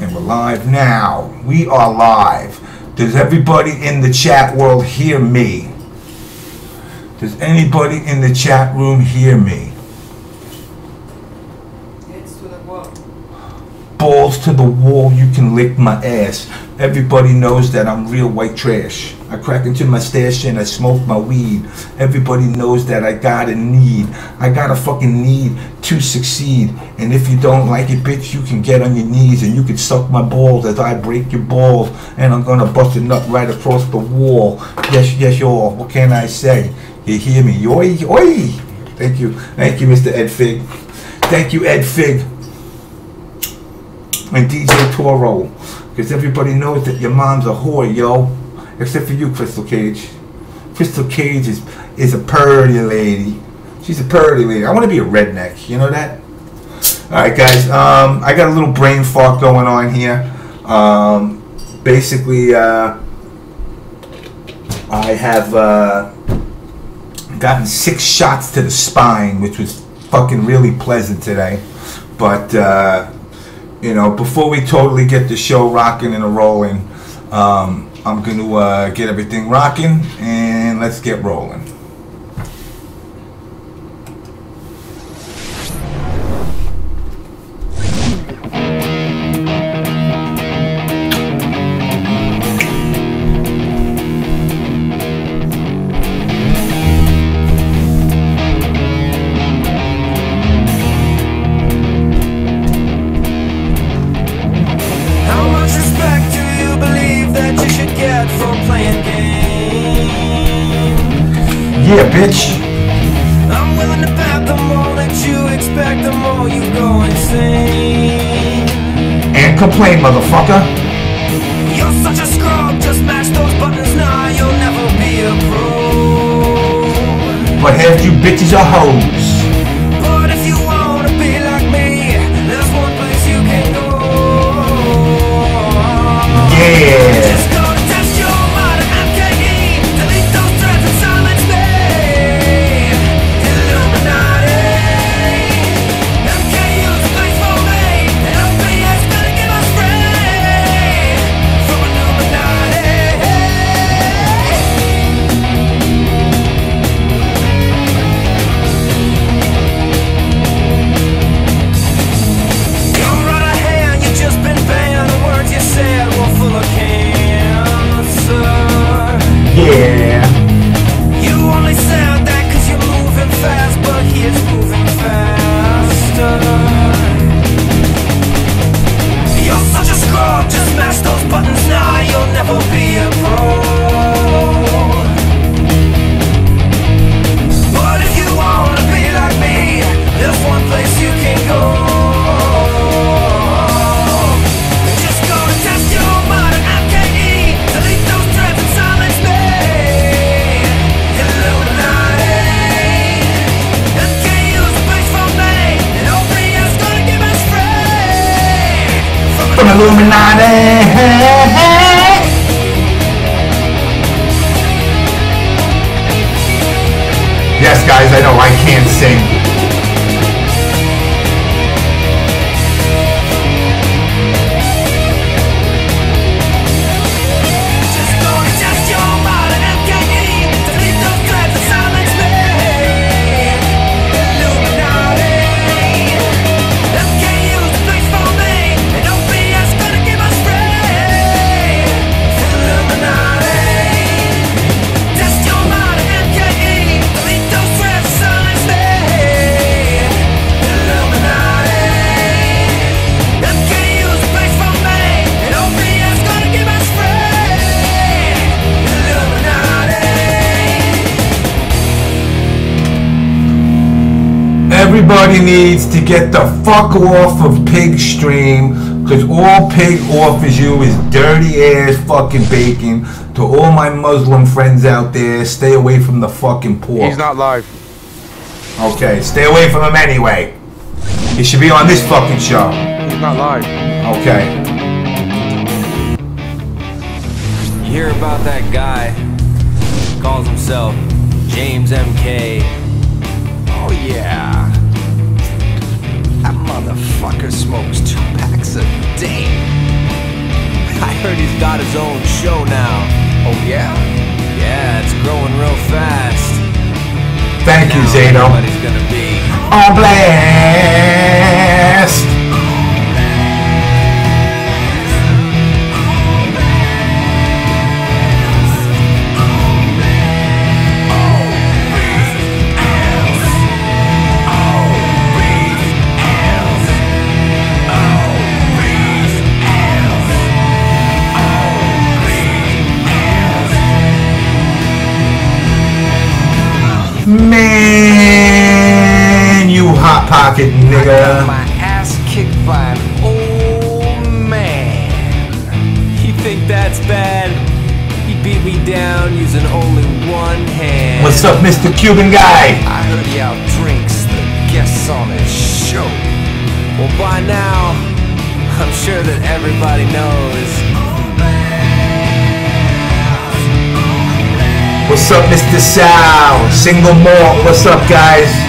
And we're live now. We are live. Does everybody in the chat world hear me? Does anybody in the chat room hear me? It's to the wall. Balls to the wall, you can lick my ass. Everybody knows that I'm real white trash. I crack into my stash and I smoke my weed. Everybody knows that I got a need. I got a fucking need to succeed. And if you don't like it, bitch, you can get on your knees and you can suck my balls as I break your balls. And I'm gonna bust a nut right across the wall. Yes, yes, y'all. What can I say? You hear me? Oi, oi. Thank you. Thank you, Mr. Ed Fig. Thank you, Ed Fig. And DJ Toro. Because everybody knows that your mom's a whore, yo. Except for you, Crystal Cage. Crystal Cage is, is a purty lady. She's a purty lady. I want to be a redneck. You know that? Alright, guys. Um, I got a little brain fart going on here. Um, basically, uh, I have uh, gotten six shots to the spine, which was fucking really pleasant today. But, uh, you know, before we totally get the show rocking and rolling, um, I'm going to uh, get everything rocking and let's get rolling. Half you bitches Illuminati. Yes, guys, I know I can't sing. Get the fuck off of Pig Stream because all Pig offers you is dirty ass fucking bacon. To all my Muslim friends out there, stay away from the fucking pork. He's not live. Okay, stay away from him anyway. He should be on this fucking show. He's not live. Okay. You hear about that guy? Calls himself James MK. Motherfucker smokes two packs a day. I heard he's got his own show now. Oh yeah? Yeah, it's growing real fast. Thank you, Now Zeno. gonna be. On blast. Up, Cuban guy? I heard he out drinks the guests on his show. Well, by now, I'm sure that everybody knows. What's up, Mr. Sal? Single malt. What's up, guys?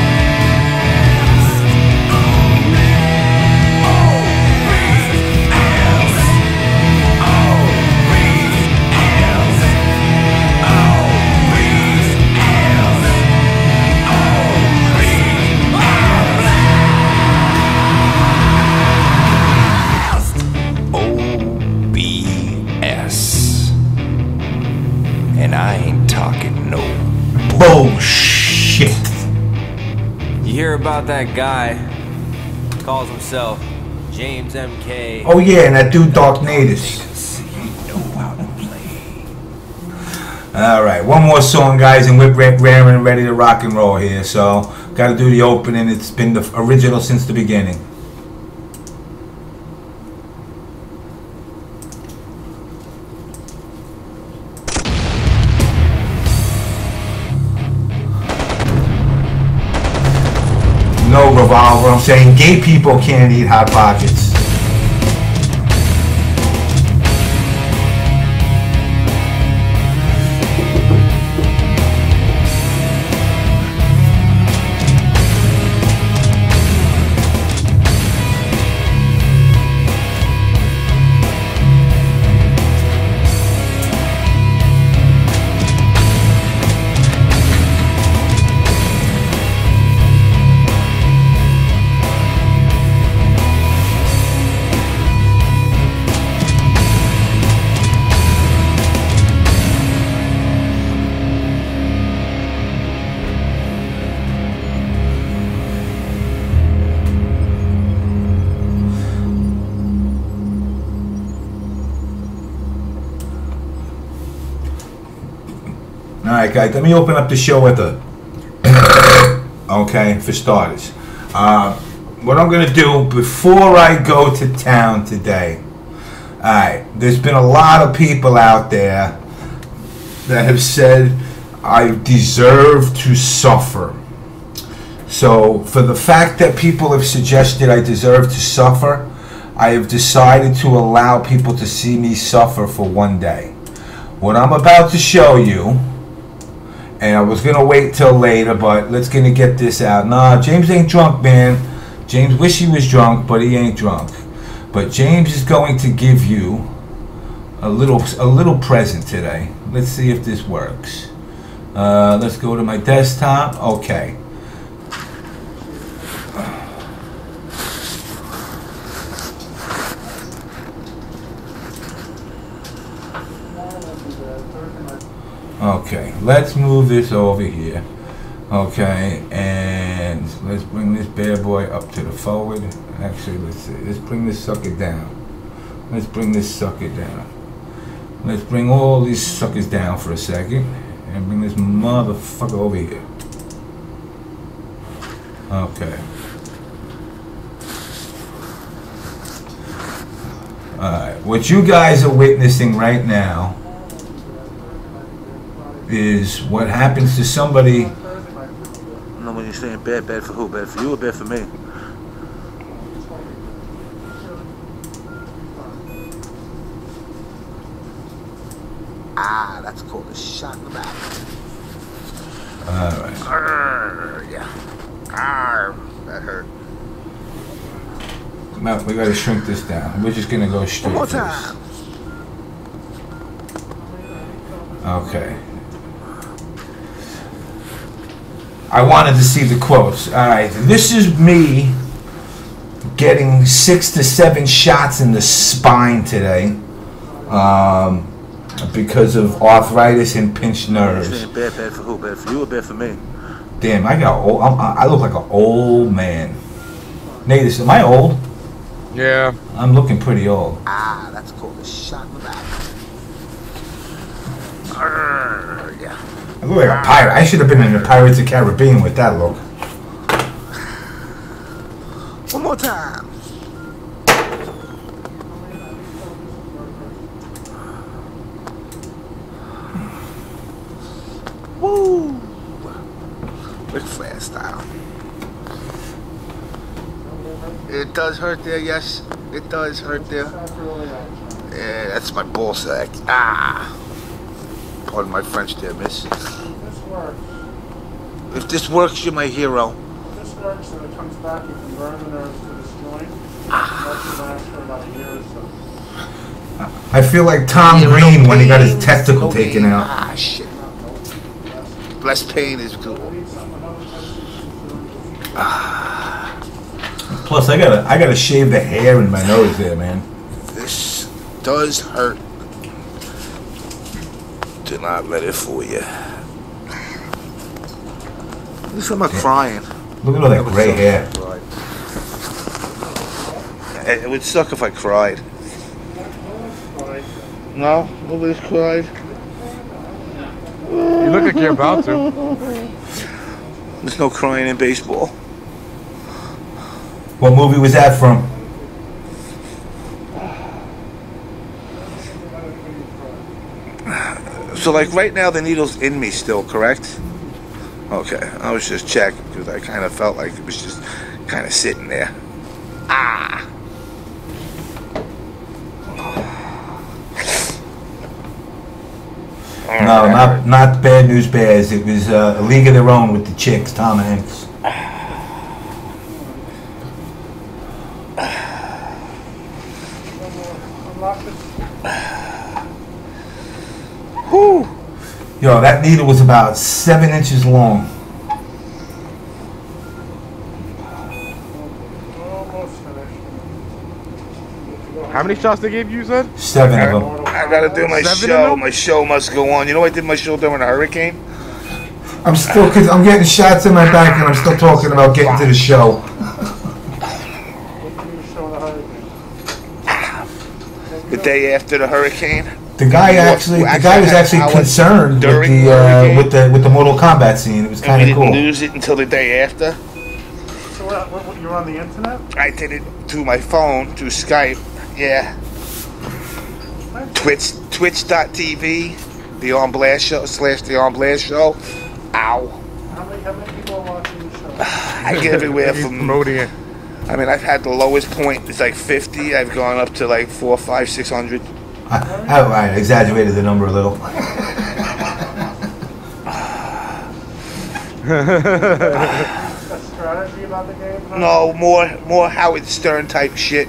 That guy? Calls himself James MK. Oh yeah, and that dude Dark Natas. All right, one more song, guys, and we're ra- raring ready to rock and roll here. So, got to do the opening. It's been the original since the beginning. Saying gay people can't eat hot pockets. Right, let me open up the show with a. okay, for starters. Uh, what I'm going to do before I go to town today. All right, there's been a lot of people out there that have said I deserve to suffer. So, for the fact that people have suggested I deserve to suffer, I have decided to allow people to see me suffer for one day. What I'm about to show you and I was gonna wait till later, but let's gonna get this out. Nah, James ain't drunk, man. James wish he was drunk, but he ain't drunk. But James is going to give you a little a little present today. Let's see if this works. Uh, let's go to my desktop. Okay. Okay, let's move this over here. Okay, and let's bring this bad boy up to the forward. Actually, let's see. Let's bring this sucker down. Let's bring this sucker down. Let's bring all these suckers down for a second. And bring this motherfucker over here. Okay. Alright, what you guys are witnessing right now is what happens to somebody No, when you're saying bad, bad for who? Bad for you or bad for me? Ah, that's called a shot in the back. Alright. Arr, yeah. Arr, that hurt. No, we gotta shrink this down. We're just gonna go straight One more time. Okay. I wanted to see the quotes. All right, this is me getting six to seven shots in the spine today um, because of arthritis and pinched nerves. saying bad, bad for who? Bad for you or bad for me? Damn, I got old. I'm, I look like an old man. Nate, is- am I old? Yeah. I'm looking pretty old. Ah, that's called a shot in the back. Arrgh, yeah. I look like a pirate. I should have been in the Pirates of the Caribbean with that look. One more time. Woo! Ric Flair style. It does hurt there, yes. It does hurt there. Yeah, that's my ball sack. Ah! Pardon my French there, miss. This works. If this works, you're my hero. If This works and it comes back, you can burn the nerves to this joint. That should last for about a year or so. I feel like Tom Yeah, Green no when he got his testicle no taken pain. out. Ah, shit. Less pain is cool. Need something, another test. Plus, I gotta, I gotta shave the hair in my nose there, man. This does hurt. Do not let it fool you. At least I'm not crying. Look at all that gray hair. It it would suck if I cried. No, nobody's cried. You look like you're about to. There's no crying in baseball. What movie was that from? So, like right now, the needle's in me still, correct? Okay, I was just checking because I kind of felt like it was just kind of sitting there. Ah. No, not not Bad News Bears. It was uh, A League of Their Own with the chicks, Tom Hanks. Yo, that needle was about seven inches long. How many shots they gave you, you said? Seven of them. I gotta do my Seven show. My show must go on. You know, I did my show during a hurricane. I'm still, cause I'm getting shots in my back, and I'm still talking about getting to the show. What can you show the hurricane? The day after the hurricane. The guy Well, actually, the guy was actually concerned with the the uh, hurricane. with the with the Mortal Kombat scene. It was And kind we of didn't cool. lose it until the day after. So what, what, what, you're on the internet? I did it through my phone, through Skype. Yeah. Twitch, Twitch.tv, the On Blast Show slash the On Blast Show. Ow. How many, how many people are watching the show? I get everywhere He's from. promoting it. I mean, I've had the lowest point. It's like 50. I've gone up to like four, five, six hundred. I, I, I exaggerated the number a little. A strategy about the game? huh? No, more, more Howard Stern type shit.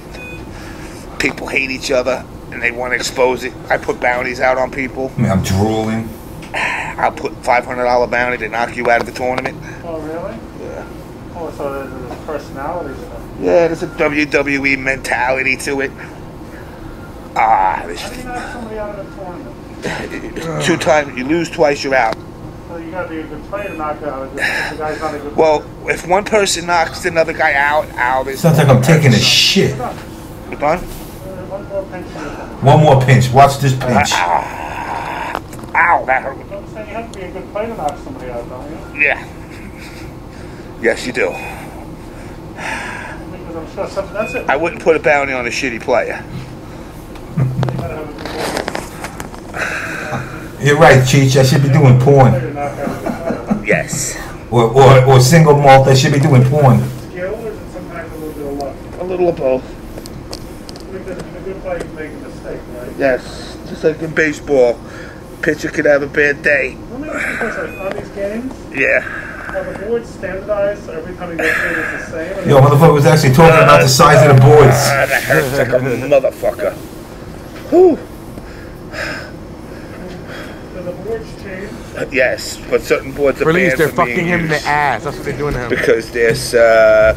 People hate each other and they want to expose it. I put bounties out on people. I mean, I'm drooling. I'll put $500 bounty to knock you out of the tournament. Oh, really? Yeah. Oh, so there's, there's personality stuff. Yeah, there's a WWE mentality to it. Ah, this, How do you knock somebody out of a tournament? two times you lose twice, you're out. So you gotta be a good player to knock out. If the guy's not a good Well, if one person knocks another guy out, out is Sounds like I'm taking a shit. You done? One more pinch One more pinch. Watch this pinch. Ow, that hurt. I'm saying you have to be a good player to knock somebody out, don't you? Yeah. Yes, you do. Because I'm sure that's it. I wouldn't put a bounty on a shitty player. You're right, Cheech. I should be doing porn. to knock out a good player. Yes. Or, or, or single malt. I should be doing porn. Skill or is it sometimes a little of luck? A little of both. Because if a good player can make a mistake, right? Yes. Just like in baseball, pitcher could have a bad day. Let me ask you a question. On these games, Yeah. are the boards standardized so every time you go through it is the same? Yo, motherfucker was actually talking about the size of the boards. Ah, that hurts like a motherfucker. Whew. Do boards paid? Yes, but certain boards are Release, banned they're fucking him in the ass. That's what they're doing to him. because there's uh,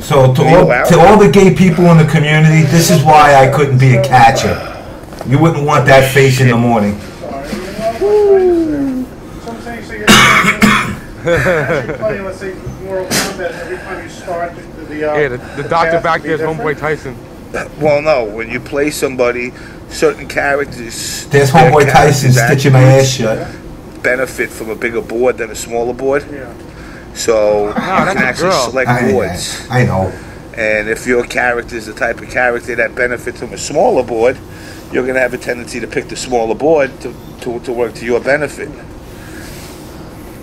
So to all, to all the gay people in the community, this is why I couldn't be a catcher. You wouldn't want that face in the morning. Sorry. So I'm you're saying, you're playing, let's say, Mortal Kombat, every time you start, the, the, uh, Yeah, the, the doctor back would there be is Homeboy? Tyson. well, no, when you play somebody, certain characters. There's homeboy Tyson stitching my ass shut. Benefit from a bigger board than a smaller board, Yeah. so ah, you can actually girl. select I, boards. I know. And if your character is the type of character that benefits from a smaller board, you're going to have a tendency to pick the smaller board to, to, to work to your benefit.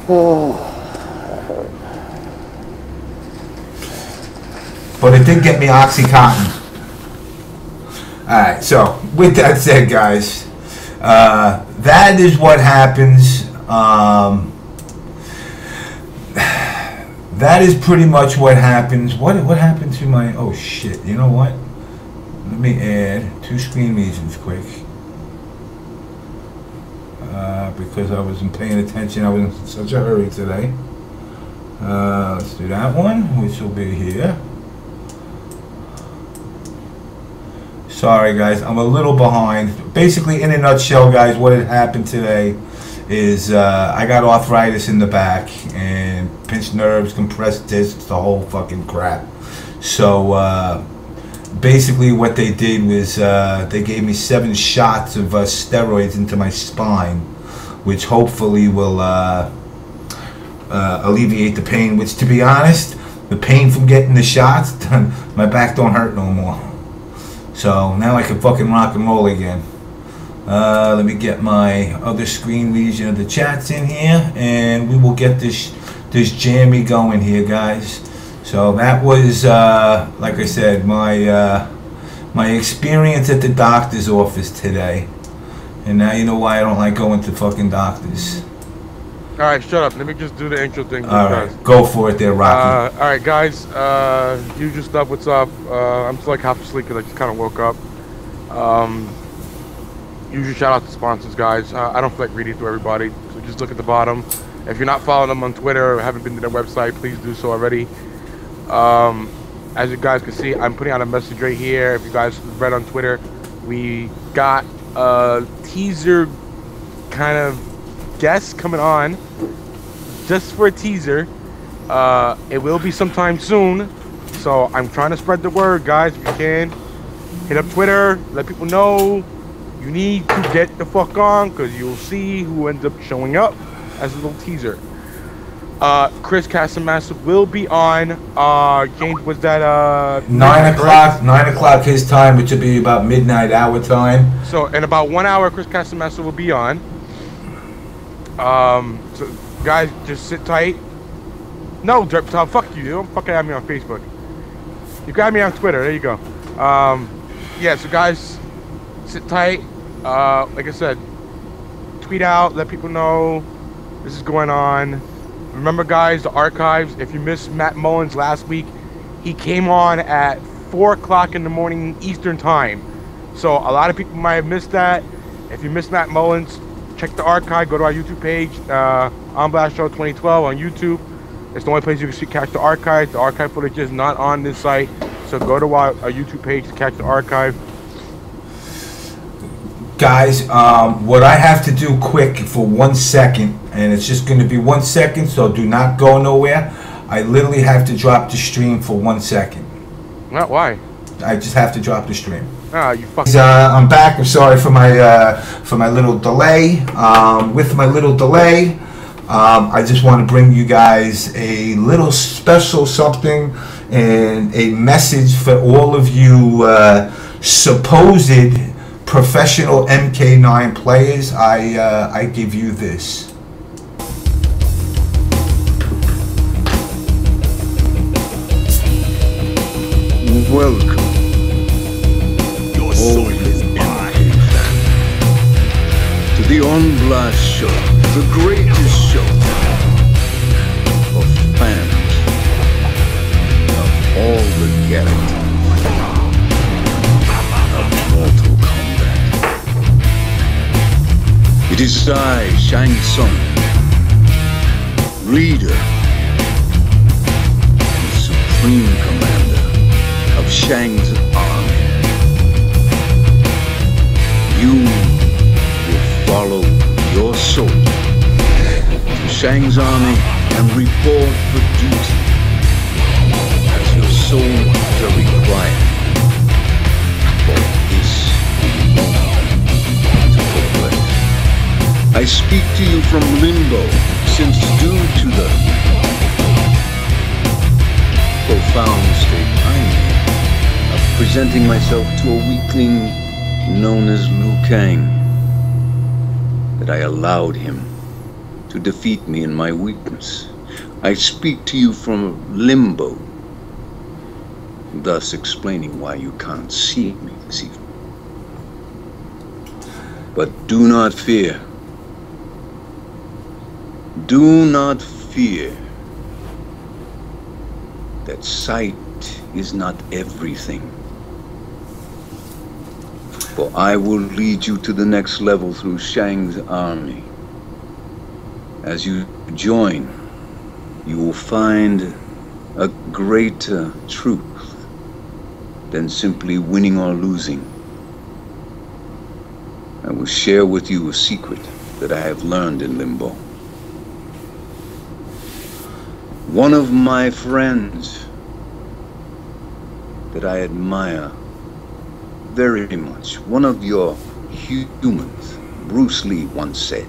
Oh. But it did get me Oxycontin. Alright, so with that said, guys, uh, that is what happens. Um, that is pretty much what happens. What what happened to my? Oh shit! You know what? Let me add two screen regions quick. Uh, because I wasn't paying attention. I was in such a hurry today. Uh, let's do that one, which will be here. Sorry, guys, I'm a little behind. Basically, in a nutshell, guys, what had happened today is uh, I got arthritis in the back and pinched nerves, compressed discs, the whole fucking crap. So uh, basically, what they did was uh, they gave me seven shots of uh, steroids into my spine, which hopefully will uh, uh, alleviate the pain. Which, to be honest, the pain from getting the shots, my back don't hurt no more. So now I can fucking rock and roll again. Uh, let me get my other screen region of the chats in here, and we will get this this jammy going here, guys. So that was, uh, like I said, my uh, my experience at the doctor's office today. And now you know why I don't like going to fucking doctors. Alright, shut up. Let me just do the intro thing. All right, guys. go for it, there, Rocky. Uh, all right, guys. Uh, usual stuff. What's up? Uh, I'm still like half asleep because I just kind of woke up. Um, usually shout out to sponsors, guys. Uh, I don't feel like reading through everybody, so just look at the bottom. If you're not following them on Twitter or haven't been to their website, please do so already. Um, as you guys can see, I'm putting out a message right here. If you guys read on Twitter, we got a teaser kind of guest coming on just for a teaser. Uh, it will be sometime soon. So I'm trying to spread the word, guys. If you can, hit up Twitter, let people know. You need to get the fuck on because you'll see who ends up showing up as a little teaser. Uh, Chris Casamassa will be on. Uh, James, was that uh nine o'clock, nine o'clock his time, which will be about midnight our time. So in about one hour, Chris Casamassa will be on. Um, so guys, just sit tight. No, Derp Tom, fuck you. You don't fucking have me on Facebook. You got me on Twitter. There you go. Um, yeah. So guys, sit tight. Uh, like I said, tweet out, let people know this is going on. Remember, guys, the archives. If you missed Matt Mullins last week, he came on at four o'clock in the morning Eastern time. So a lot of people might have missed that. If you missed Matt Mullins, check the archive. Go to our YouTube page, uh, On Blast Show 2012 on YouTube. It's the only place you can see, catch the archive. The archive footage is not on this site, so go to our, our YouTube page to catch the archive. Guys, um, what I have to do quick for one second, and it's just going to be one second, so do not go nowhere. I literally have to drop the stream for one second. Not why? I just have to drop the stream. Ah, you fuck. Uh, I'm back. I'm sorry for my uh, for my little delay. Um, with my little delay, um, I just want to bring you guys a little special something and a message for all of you uh, supposed professional MK9 players. I uh, I give you this. Welcome. Soul is mine. To the On Blast Show, the greatest show of fans of all the Kombat. It is I, Shang Tsung, leader and supreme commander of Shang's soul. To Shang's army and report for duty. As your soul shall require for this moment to take place. I speak to you from limbo, since due to the profound state I'm in of presenting myself to a weakling known as Liu Kang, that I allowed him to defeat me in my weakness. I speak to you from limbo, thus explaining why you can't see me this evening. But do not fear. Do not fear that sight is not everything. For I will lead you to the next level through Shang's army. As you join, you will find a greater truth than simply winning or losing. I will share with you a secret that I have learned in Limbo. One of my friends that I admire very much, one of your humans, Bruce Lee once said,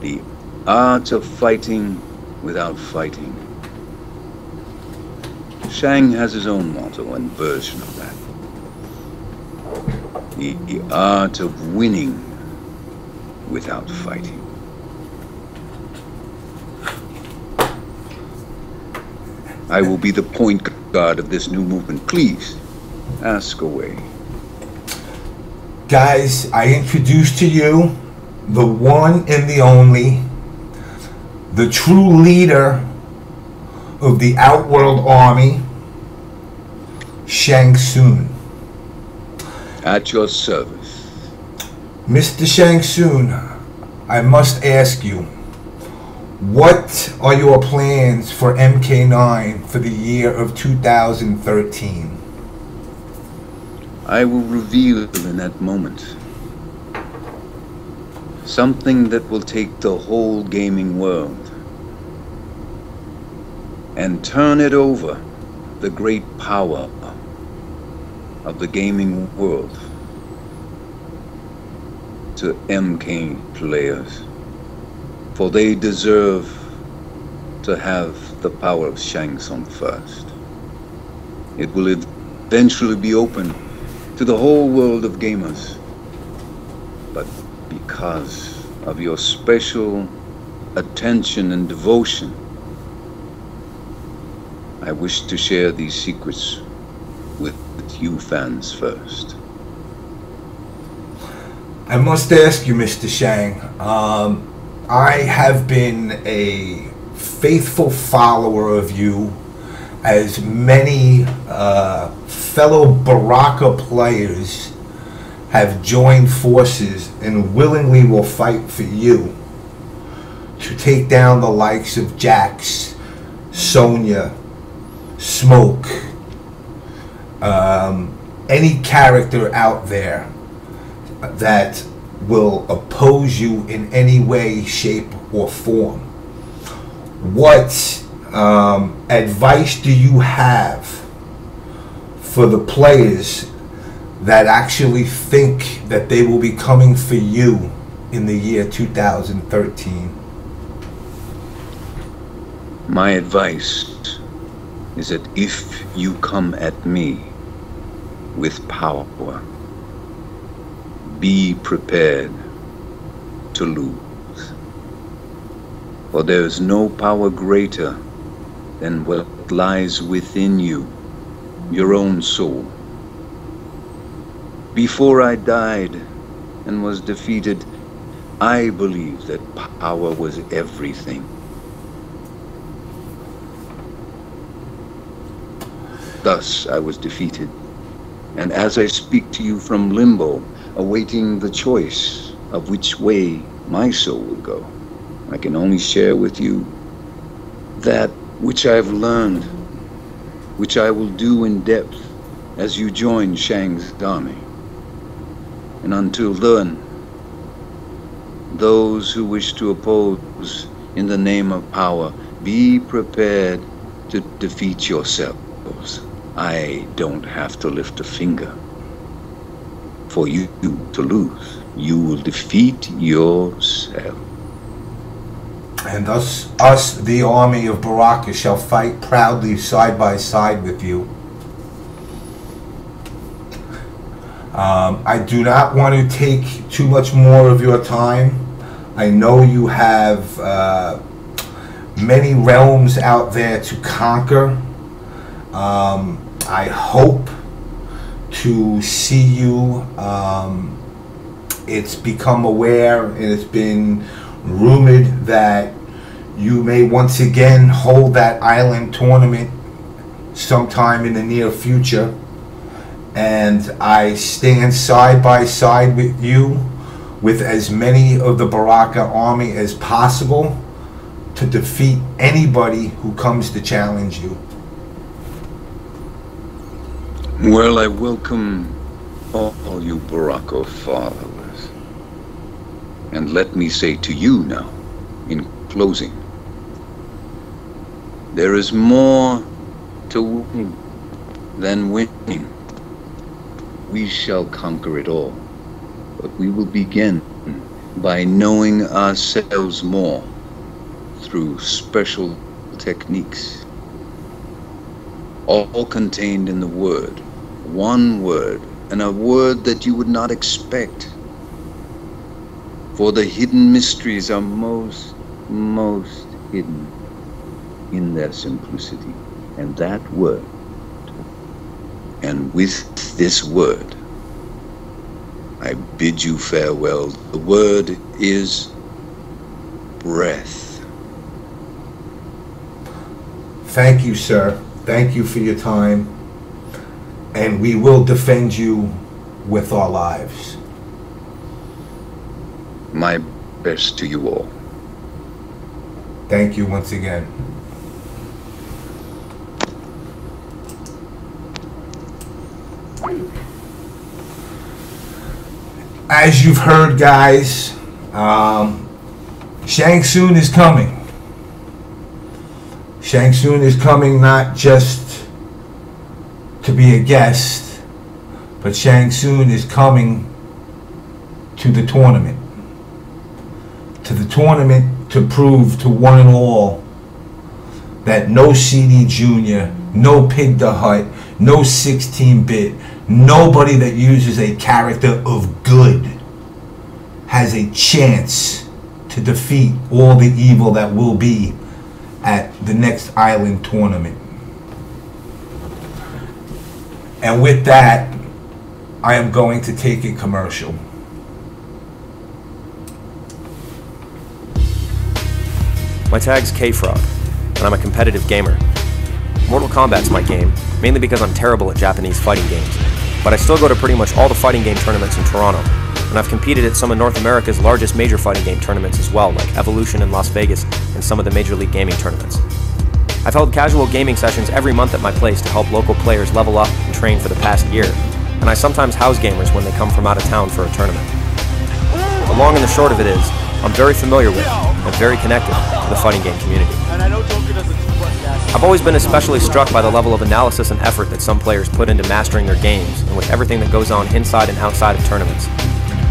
the art of fighting without fighting. Shang has his own motto and version of that. The, the art of winning without fighting. I will be the point guard of this new movement. Please, ask away. Guys, I introduce to you the one and the only, the true leader of the Outworld Army, Shang Tsung. At your service. Mr. Shang Tsung, I must ask you, what are your plans for MK9 for the year of 2013? I will reveal in that moment something that will take the whole gaming world and turn it over the great power of the gaming world to MK players, for they deserve to have the power of Shang Tsung first. It will eventually be open to the whole world of gamers. But because of your special attention and devotion, I wish to share these secrets with you fans first. I must ask you, Mr. Shang. Um, I have been a faithful follower of you, as many uh, fellow Baraka players have joined forces and willingly will fight for you to take down the likes of Jax, Sonya, Smoke, um, any character out there that will oppose you in any way, shape, or form. What um, advice do you have for the players that actually think that they will be coming for you in the year 2013? My advice is that if you come at me with power, be prepared to lose. For there is no power greater than what lies within you, your own soul. Before I died and was defeated, I believed that power was everything. Thus I was defeated. And as I speak to you from limbo, awaiting the choice of which way my soul will go. I can only share with you that which I've learned, which I will do in depth as you join Shang's army. And until then, those who wish to oppose in the name of power, be prepared to defeat yourselves. I don't have to lift a finger for you to lose. You will defeat yourself. And thus, us, the army of Baraka, shall fight proudly side by side with you. Um, I do not want to take too much more of your time. I know you have uh, many realms out there to conquer. Um, I hope to see you. Um, it's become aware and it's been rumored that you may once again hold that island tournament sometime in the near future. And I stand side by side with you with as many of the Baraka army as possible to defeat anybody who comes to challenge you. Well, I welcome all you Baraka followers. And let me say to you now, in closing, there is more to winning than winning. We shall conquer it all, but we will begin by knowing ourselves more through special techniques, all contained in the word one word, and a word that you would not expect. For the hidden mysteries are most, most hidden in their simplicity. And that word, and with this word, I bid you farewell. The word is breath. Thank you, sir. Thank you for your time. And we will defend you with our lives. My best to you all. Thank you once again. As you've heard, guys, um, Shang Tsung is coming. Shang Tsung is coming not just to be a guest, but Shang Tsung is coming to the tournament. To the tournament to prove to one and all that no CD Junior, no Pig the Hut, no 16 bit, nobody that uses a character of good has a chance to defeat all the evil that will be at the next island tournament. And with that, I am going to take a commercial. My tag's K-Frog, and I'm a competitive gamer. Mortal Kombat's my game, mainly because I'm terrible at Japanese fighting games, but I still go to pretty much all the fighting game tournaments in Toronto, and I've competed at some of North America's largest major fighting game tournaments as well, like Evolution in Las Vegas and some of the Major League Gaming tournaments. I've held casual gaming sessions every month at my place to help local players level up and train for the past year, and I sometimes house gamers when they come from out of town for a tournament. The long and the short of it is, I'm very familiar with and very connected to the fighting game community. I've always been especially struck by the level of analysis and effort that some players put into mastering their games and with everything that goes on inside and outside of tournaments.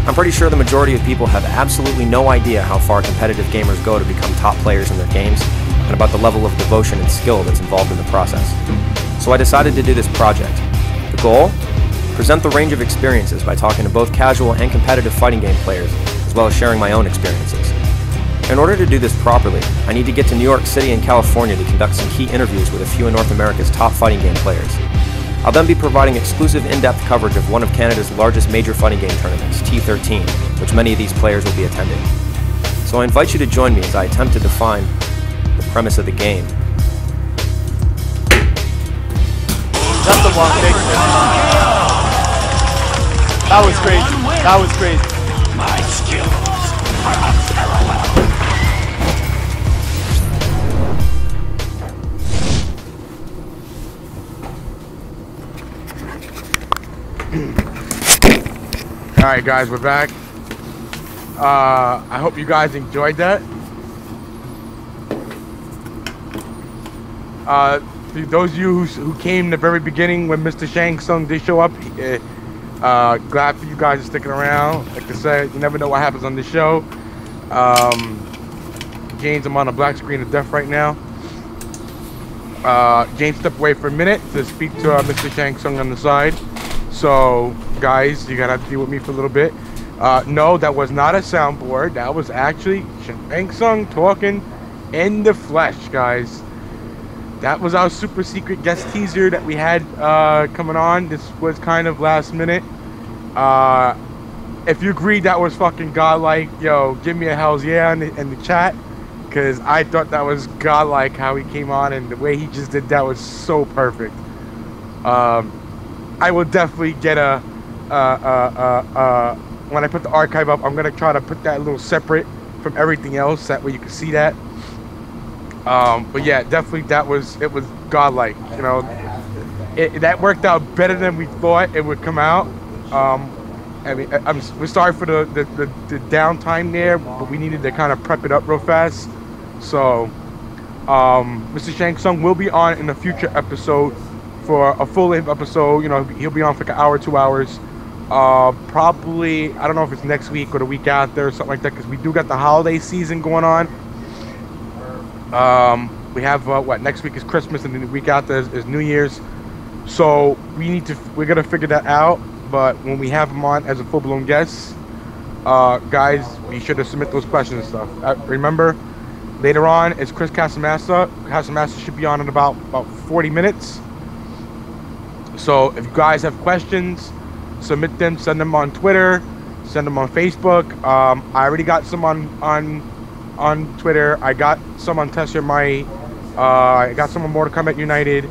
I'm pretty sure the majority of people have absolutely no idea how far competitive gamers go to become top players in their games and about the level of devotion and skill that's involved in the process. So I decided to do this project. The goal? Present the range of experiences by talking to both casual and competitive fighting game players, as well as sharing my own experiences. In order to do this properly, I need to get to New York City and California to conduct some key interviews with a few of North America's top fighting game players. I'll then be providing exclusive in-depth coverage of one of Canada's largest major fighting game tournaments, T13, which many of these players will be attending. So I invite you to join me as I attempt to define the premise of the game. That's the one big That was crazy. That was crazy. My skills are unparalleled. All right, guys, we're back. Uh, I hope you guys enjoyed that. Uh, those of you who, who came the very beginning when Mr. Shang Tsung did show up, uh, uh, glad for you guys sticking around. Like I said, you never know what happens on this show. Um, James, I'm on a black screen of death right now. Uh, James stepped away for a minute to speak to uh, Mr. Shang Tsung on the side. So, guys, you gotta deal with me for a little bit. Uh, no, that was not a soundboard. That was actually Shang Tsung talking in the flesh, guys. That was our super secret guest teaser that we had uh, coming on. This was kind of last minute. Uh, if you agree that was fucking godlike, yo, give me a hell's yeah in the, in the chat. Because I thought that was godlike how he came on and the way he just did that was so perfect. Um, I will definitely get a. Uh, uh, uh, when I put the archive up, I'm gonna try to put that a little separate from everything else. That way you can see that. Um, but yeah, definitely that was it was godlike. You know, it, that worked out better than we thought it would come out. Um, I mean, I'm we're sorry for the the, the the downtime there, but we needed to kind of prep it up real fast. So, um, Mr. Shang Tsung will be on in a future episode for a full length episode. You know, he'll be on for like an hour, two hours. Uh, probably I don't know if it's next week or the week after or something like that because we do got the holiday season going on. Um, we have uh, what next week is Christmas and then the week after is, is New Year's. So we need to we're gonna figure that out. But when we have him on as a full blown guest, uh, guys, be sure to submit those questions and stuff. Uh, remember, later on is Chris Casamassa. Casamassa should be on in about about 40 minutes. So if you guys have questions, submit them. Send them on Twitter. Send them on Facebook. Um, I already got some on on on Twitter. I got some on Test Your Might. Uh, I got some on Mortal Kombat United.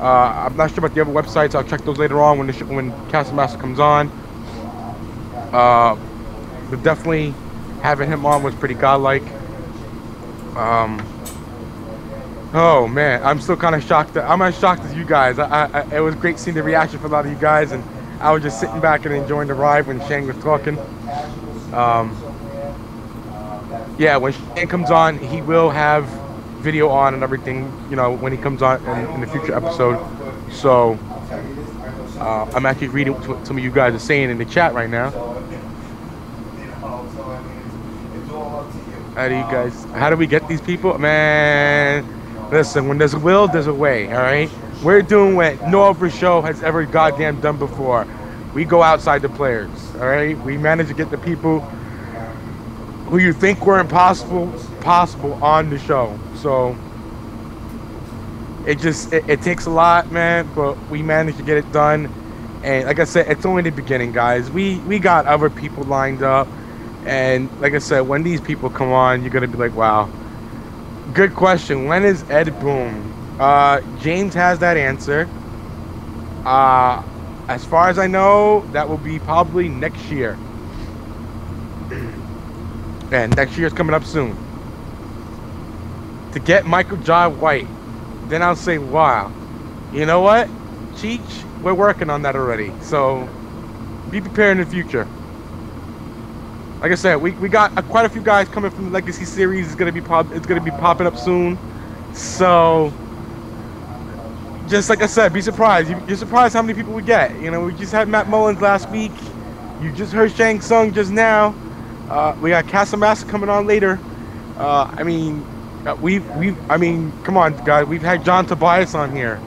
Uh, I'm not sure about the other websites. I'll check those later on when the sh- when Casamassa comes on. Uh, but definitely having him on was pretty godlike. Um, oh man, I'm still kind of shocked. That, I'm as shocked as you guys. I, I, it was great seeing the reaction from a lot of you guys, and I was just sitting back and enjoying the ride when Shang was talking. Um, yeah, when Shang comes on, he will have video on and everything. You know, when he comes on in, in the future episode. So uh, I'm actually reading what some of you guys are saying in the chat right now. How do you guys? How do we get these people? Man, listen. When there's a will, there's a way. All right. We're doing what no other show has ever goddamn done before. We go outside the players. All right. We manage to get the people who you think were impossible possible on the show. So it just it, it takes a lot, man, but we managed to get it done. And like I said, it's only the beginning, guys. We we got other people lined up. And like I said, when these people come on, you're gonna be like, wow. Good question. When is Ed Boon? Uh, James has that answer. Uh, as far as I know, that will be probably next year. And next year's coming up soon. To get Michael Jai White, then I'll say, wow. You know what? Cheech, we're working on that already. So be prepared in the future. Like I said, we, we got quite a few guys coming from the Legacy series. It's gonna be pop. It's gonna be popping up soon. So just like I said, be surprised. You, you're surprised how many people we get. You know, we just had Matt Mullins last week. You just heard Shang Tsung just now. Uh, we got Casamassa coming on later. Uh, I mean, uh, we we I mean, come on, guys. We've had John Tobias on here.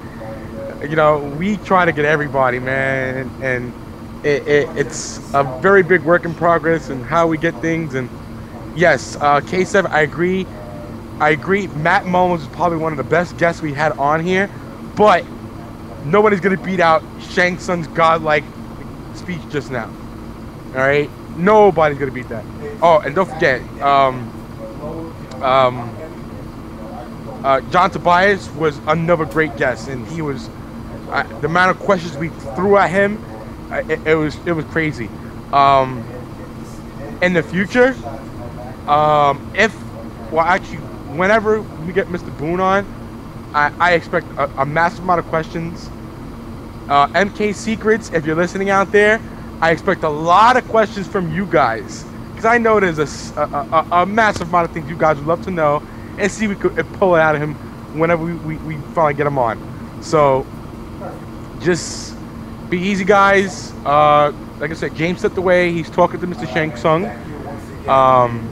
You know, we try to get everybody, man, and, and it, it, it's a very big work in progress and how we get things. And yes, uh, K7, I agree. I agree. Matt Mullins is probably one of the best guests we had on here, but nobody's gonna beat out Shang Tsung's godlike speech just now. All right, nobody's gonna beat that. Oh, and don't forget, um, um, uh, John Tobias was another great guest, and he was uh, the amount of questions we threw at him. It, was it was crazy. Um, in the future, um, if well, actually, whenever we get Mr. Boon on, I, I expect a, a massive amount of questions. Uh, MK Secrets, if you're listening out there, I expect a lot of questions from you guys because I know there's a a massive amount of things you guys would love to know and see if we could pull it out of him whenever we, we, we finally get him on. So just be easy, guys. Uh, like I said, James stepped away. He's talking to Mr. Shang Tsung. Um,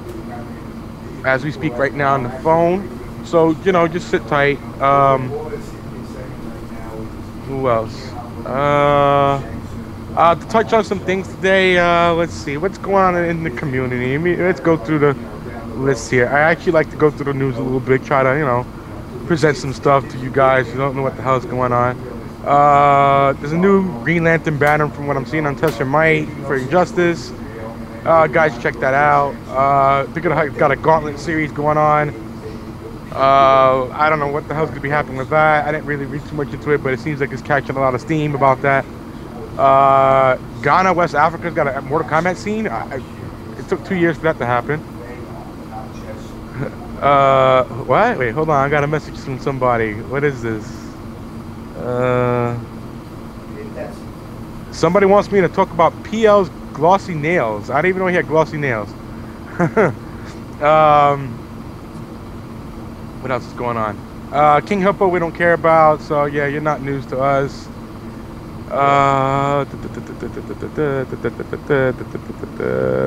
as we speak right now on the phone. So you know, just sit tight. Um, who else? Uh, uh, to touch on some things today. Uh, let's see what's going on in the community. I mean, let's go through the list here. I actually like to go through the news a little bit, try to you know present some stuff to you guys who don't know what the hell is going on. Uh, there's a new Green Lantern banner from what I'm seeing on Test Your Might for Injustice. Uh, guys, check that out. Uh, they're gonna got a Gauntlet series going on. Uh, I don't know what the hell's gonna be happening with that. I didn't really read too much into it, but it seems like it's catching a lot of steam about that. Uh, Ghana, West Africa's got a Mortal Kombat scene. I, I, it took two years for that to happen. Uh, what? Wait, hold on. I got a message from somebody. What is this? Uh, somebody wants me to talk about PL's glossy nails. I didn't even know he had glossy nails. um, what else is going on? Uh, King Hippo, we don't care about. So yeah, you're not news to us. Uh,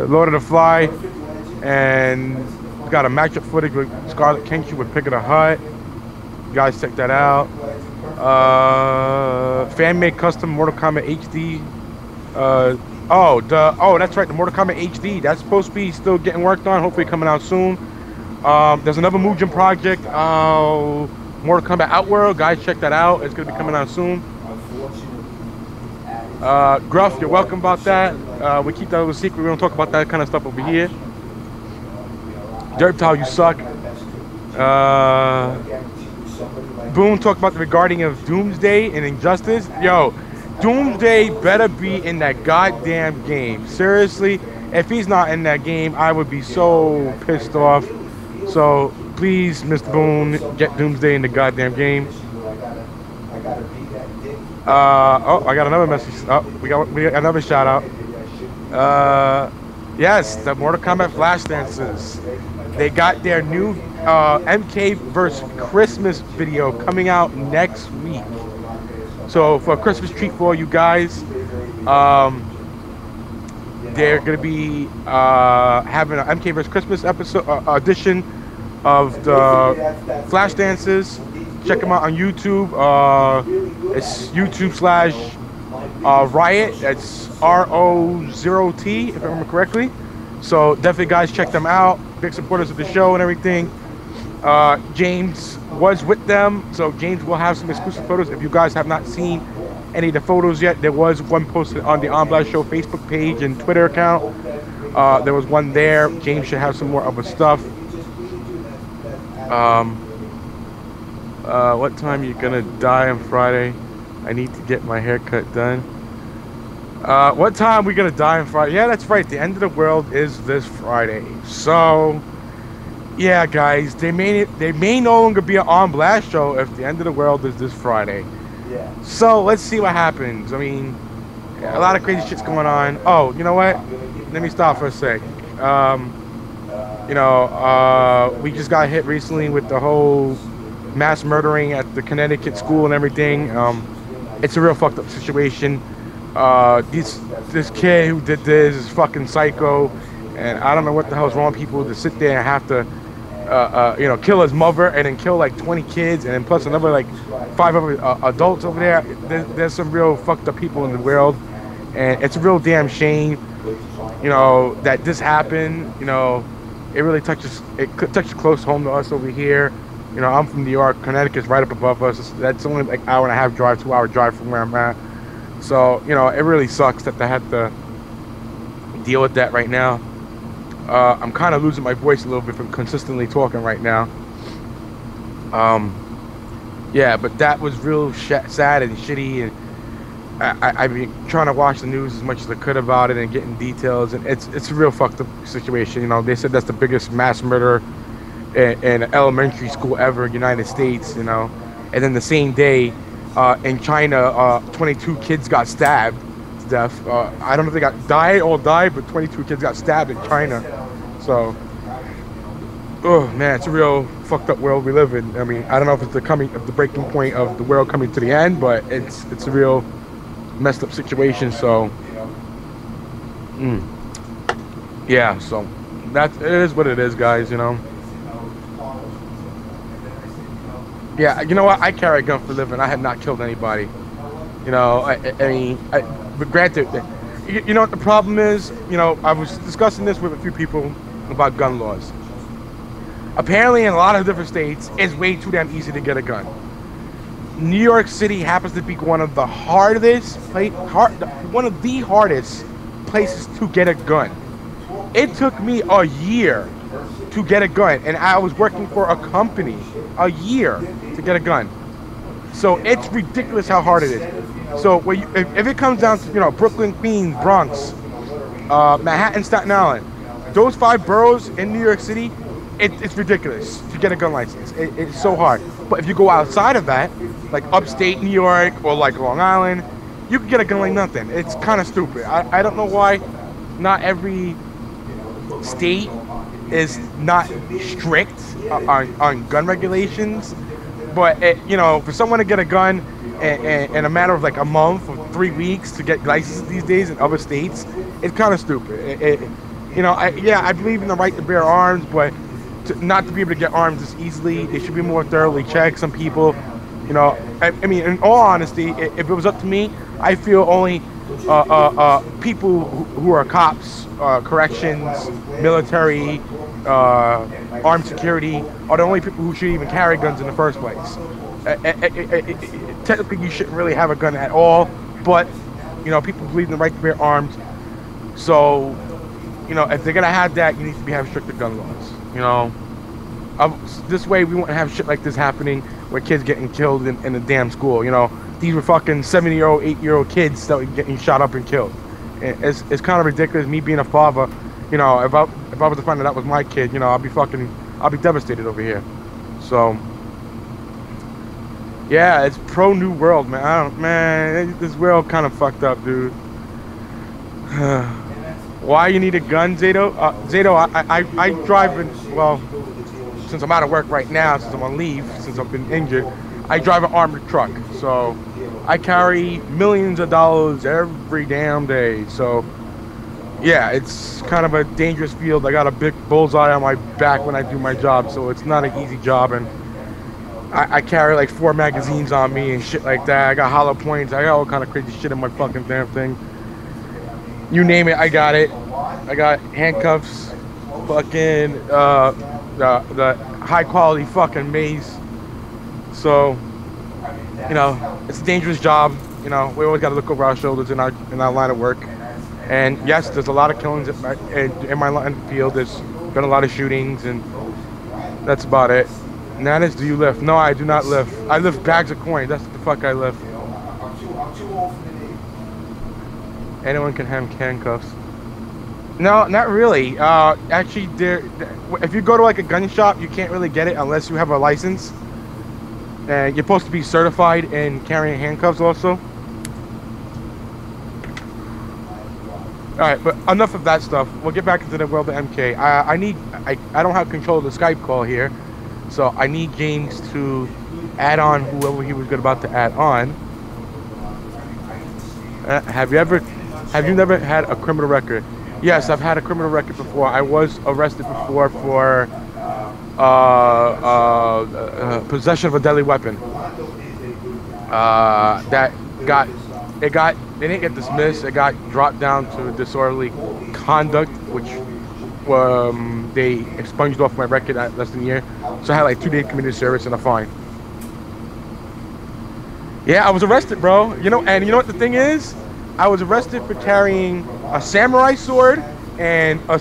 Lord of the Fly, and got a matchup footage with Skarlet Kenshi with Pig of the Hut. You guys check that out. Uh, fan made custom Mortal Kombat HD. Uh, oh, the oh, that's right, the Mortal Kombat HD. That's supposed to be still getting worked on. Hopefully, coming out soon. Um, there's another Mugen project. Uh, Mortal Kombat Outworld. Guys, check that out. It's gonna be coming out soon. Uh, Gruff, you're welcome about that. Uh, we keep that a secret. We don't talk about that kind of stuff over here. Derptile, you suck. Uh, Boon talked about the regarding of Doomsday and Injustice. Yo, Doomsday better be in that goddamn game. Seriously, if he's not in that game, I would be so pissed off. So please, Mr. Boon, get Doomsday in the goddamn game. Uh, oh, I got another message. Oh, we got we got another shout out. Uh, yes, the Mortal Kombat Flash dances. They got their new uh, MK versus Christmas video coming out next week. So for a Christmas treat for you guys, um, they're gonna be uh, having an MK vs Christmas episode uh, edition of the Flash dances. Check them out on YouTube. Uh, it's YouTube slash uh, Riot. That's R O zero T if I remember correctly. So definitely, guys, check them out. Big supporters of the show and everything. Uh, James was with them, so James will have some exclusive photos. If you guys have not seen any of the photos yet, there was one posted on the On Blast Show Facebook page and Twitter account. Uh, there was one there. James should have some more of his stuff. Um, uh, what time you gonna die on Friday? I need to get my haircut done. Uh, what time are we gonna die on Friday? Yeah, that's right. The end of the world is this Friday. So, yeah, guys, they may they may no longer be an on blast show if the end of the world is this Friday. Yeah. So let's see what happens. I mean, a lot of crazy shit's going on. Oh, you know what? Let me stop for a sec. Um, you know, uh, we just got hit recently with the whole mass murdering at the Connecticut school and everything. Um, it's a real fucked up situation. Uh, this this kid who did this is fucking psycho, and I don't know what the hell's wrong with people to sit there and have to, uh, uh, you know, kill his mother and then kill like 20 kids and then plus another like five other uh, adults over there. there. There's some real fucked up people in the world, and it's a real damn shame, you know, that this happened. You know, it really touches it touches close home to us over here. You know, I'm from New York. Connecticut's right up above us. That's only like hour and a half drive, two hour drive from where I'm at. So you know, it really sucks that they had to deal with that right now. Uh, I'm kind of losing my voice a little bit from consistently talking right now. Um, yeah, but that was real sh- sad and shitty, and I, I, I've been trying to watch the news as much as I could about it and getting details, and it's it's a real fucked up situation. You know, they said that's the biggest mass murder in, in elementary school ever in the United States. You know, and then the same day uh, in China, uh, 22 kids got stabbed to death. Uh, I don't know if they got died or died, but 22 kids got stabbed in China. So, oh man, it's a real fucked up world we live in. I mean, I don't know if it's the coming, of the breaking point of the world coming to the end, but it's it's a real messed up situation. So, mm. yeah. So that it is what it is, guys. You know. Yeah, you know what? I carry a gun for a living. I have not killed anybody. You know, I, I mean, I, but granted, eh, you, you know what the problem is? You know, I was discussing this with a few people about gun laws. Apparently, in a lot of different states, it's way too damn easy to get a gun. New York City happens to be one of the hardest, hard, one of the hardest places to get a gun. It took me a year to get a gun, and I was working for a company a year to get a gun. So it's ridiculous how hard it is. So you, if, if it comes down to you know Brooklyn, Queens, Bronx, uh, Manhattan, Staten Island, those five boroughs in New York City, it, it's ridiculous to get a gun license. It, it's so hard. But if you go outside of that, like upstate New York or like Long Island, you can get a gun like nothing. It's kind of stupid. I, I don't know why not every state is not strict on, on gun regulations. But it, you know, for someone to get a gun in, in, in a matter of like a month or three weeks to get licenses these days in other states, it's kind of stupid. It, it, you know, I, yeah, I believe in the right to bear arms, but to, not to be able to get arms as easily, they should be more thoroughly checked. Some people, you know, I, I mean, in all honesty, if it was up to me, I feel only uh, uh, uh, people who, who are cops, uh, corrections, military, uh, armed security are the only people who should even carry guns in the first place. Uh, uh, uh, uh, uh, technically, you shouldn't really have a gun at all, but you know, people believe in the right to bear arms. So, you know, if they're gonna have that, you need to be having stricter gun laws. You know, um, this way we won't have shit like this happening where kids getting killed in, in a damn school. You know, these were fucking seven year old, eight year old kids that were getting shot up and killed. It's, it's kind of ridiculous. Me being a father, you know, if I if I was to find out that was my kid, you know, I'd be fucking, I'd be devastated over here. So. Yeah, it's pro new world, man. I don't, man, this world kind of fucked up, dude. Why you need a gun, Zato? Uh, Zato, I, I, I drive in, well, since I'm out of work right now, since I'm on leave, since I've been injured, I drive an armored truck. So I carry millions of dollars every damn day. So yeah, it's kind of a dangerous field. I got a big bullseye on my back when I do my job, so it's not an easy job. And I, I carry like four magazines on me and shit like that. I got hollow points. I got all kind of crazy shit in my fucking damn thing. You name it, I got it. I got handcuffs, fucking uh, the the high quality fucking Mace. So, you know, it's a dangerous job. You know, we always got to look over our shoulders in our in our line of work. And yes, there's a lot of killings in my, in, my line of field. There's been a lot of shootings, and that's about it. Nanas, do you lift? No, I do not lift. I lift bags of coins. That's the fuck I lift. Anyone can have handcuffs. No, not really. Uh, actually, there. If you go to like a gun shop, you can't really get it unless you have a license. And you're supposed to be certified in carrying handcuffs, also. All right, but enough of that stuff. We'll get back into the world of MK. I, I need. I, I don't have control of the Skype call here, so I need James to add on whoever he was good about to add on. Uh, have you ever? Have you never had a criminal record? Yes, I've had a criminal record before. I was arrested before for uh, uh, uh, possession of a deadly weapon. Uh, that got it got they didn't get dismissed. It got dropped down to disorderly conduct, which um, they expunged off my record at less than a year. So I had like two days community service and a fine. Yeah, I was arrested, bro. You know, and you know what the thing is? I was arrested for carrying a samurai sword and a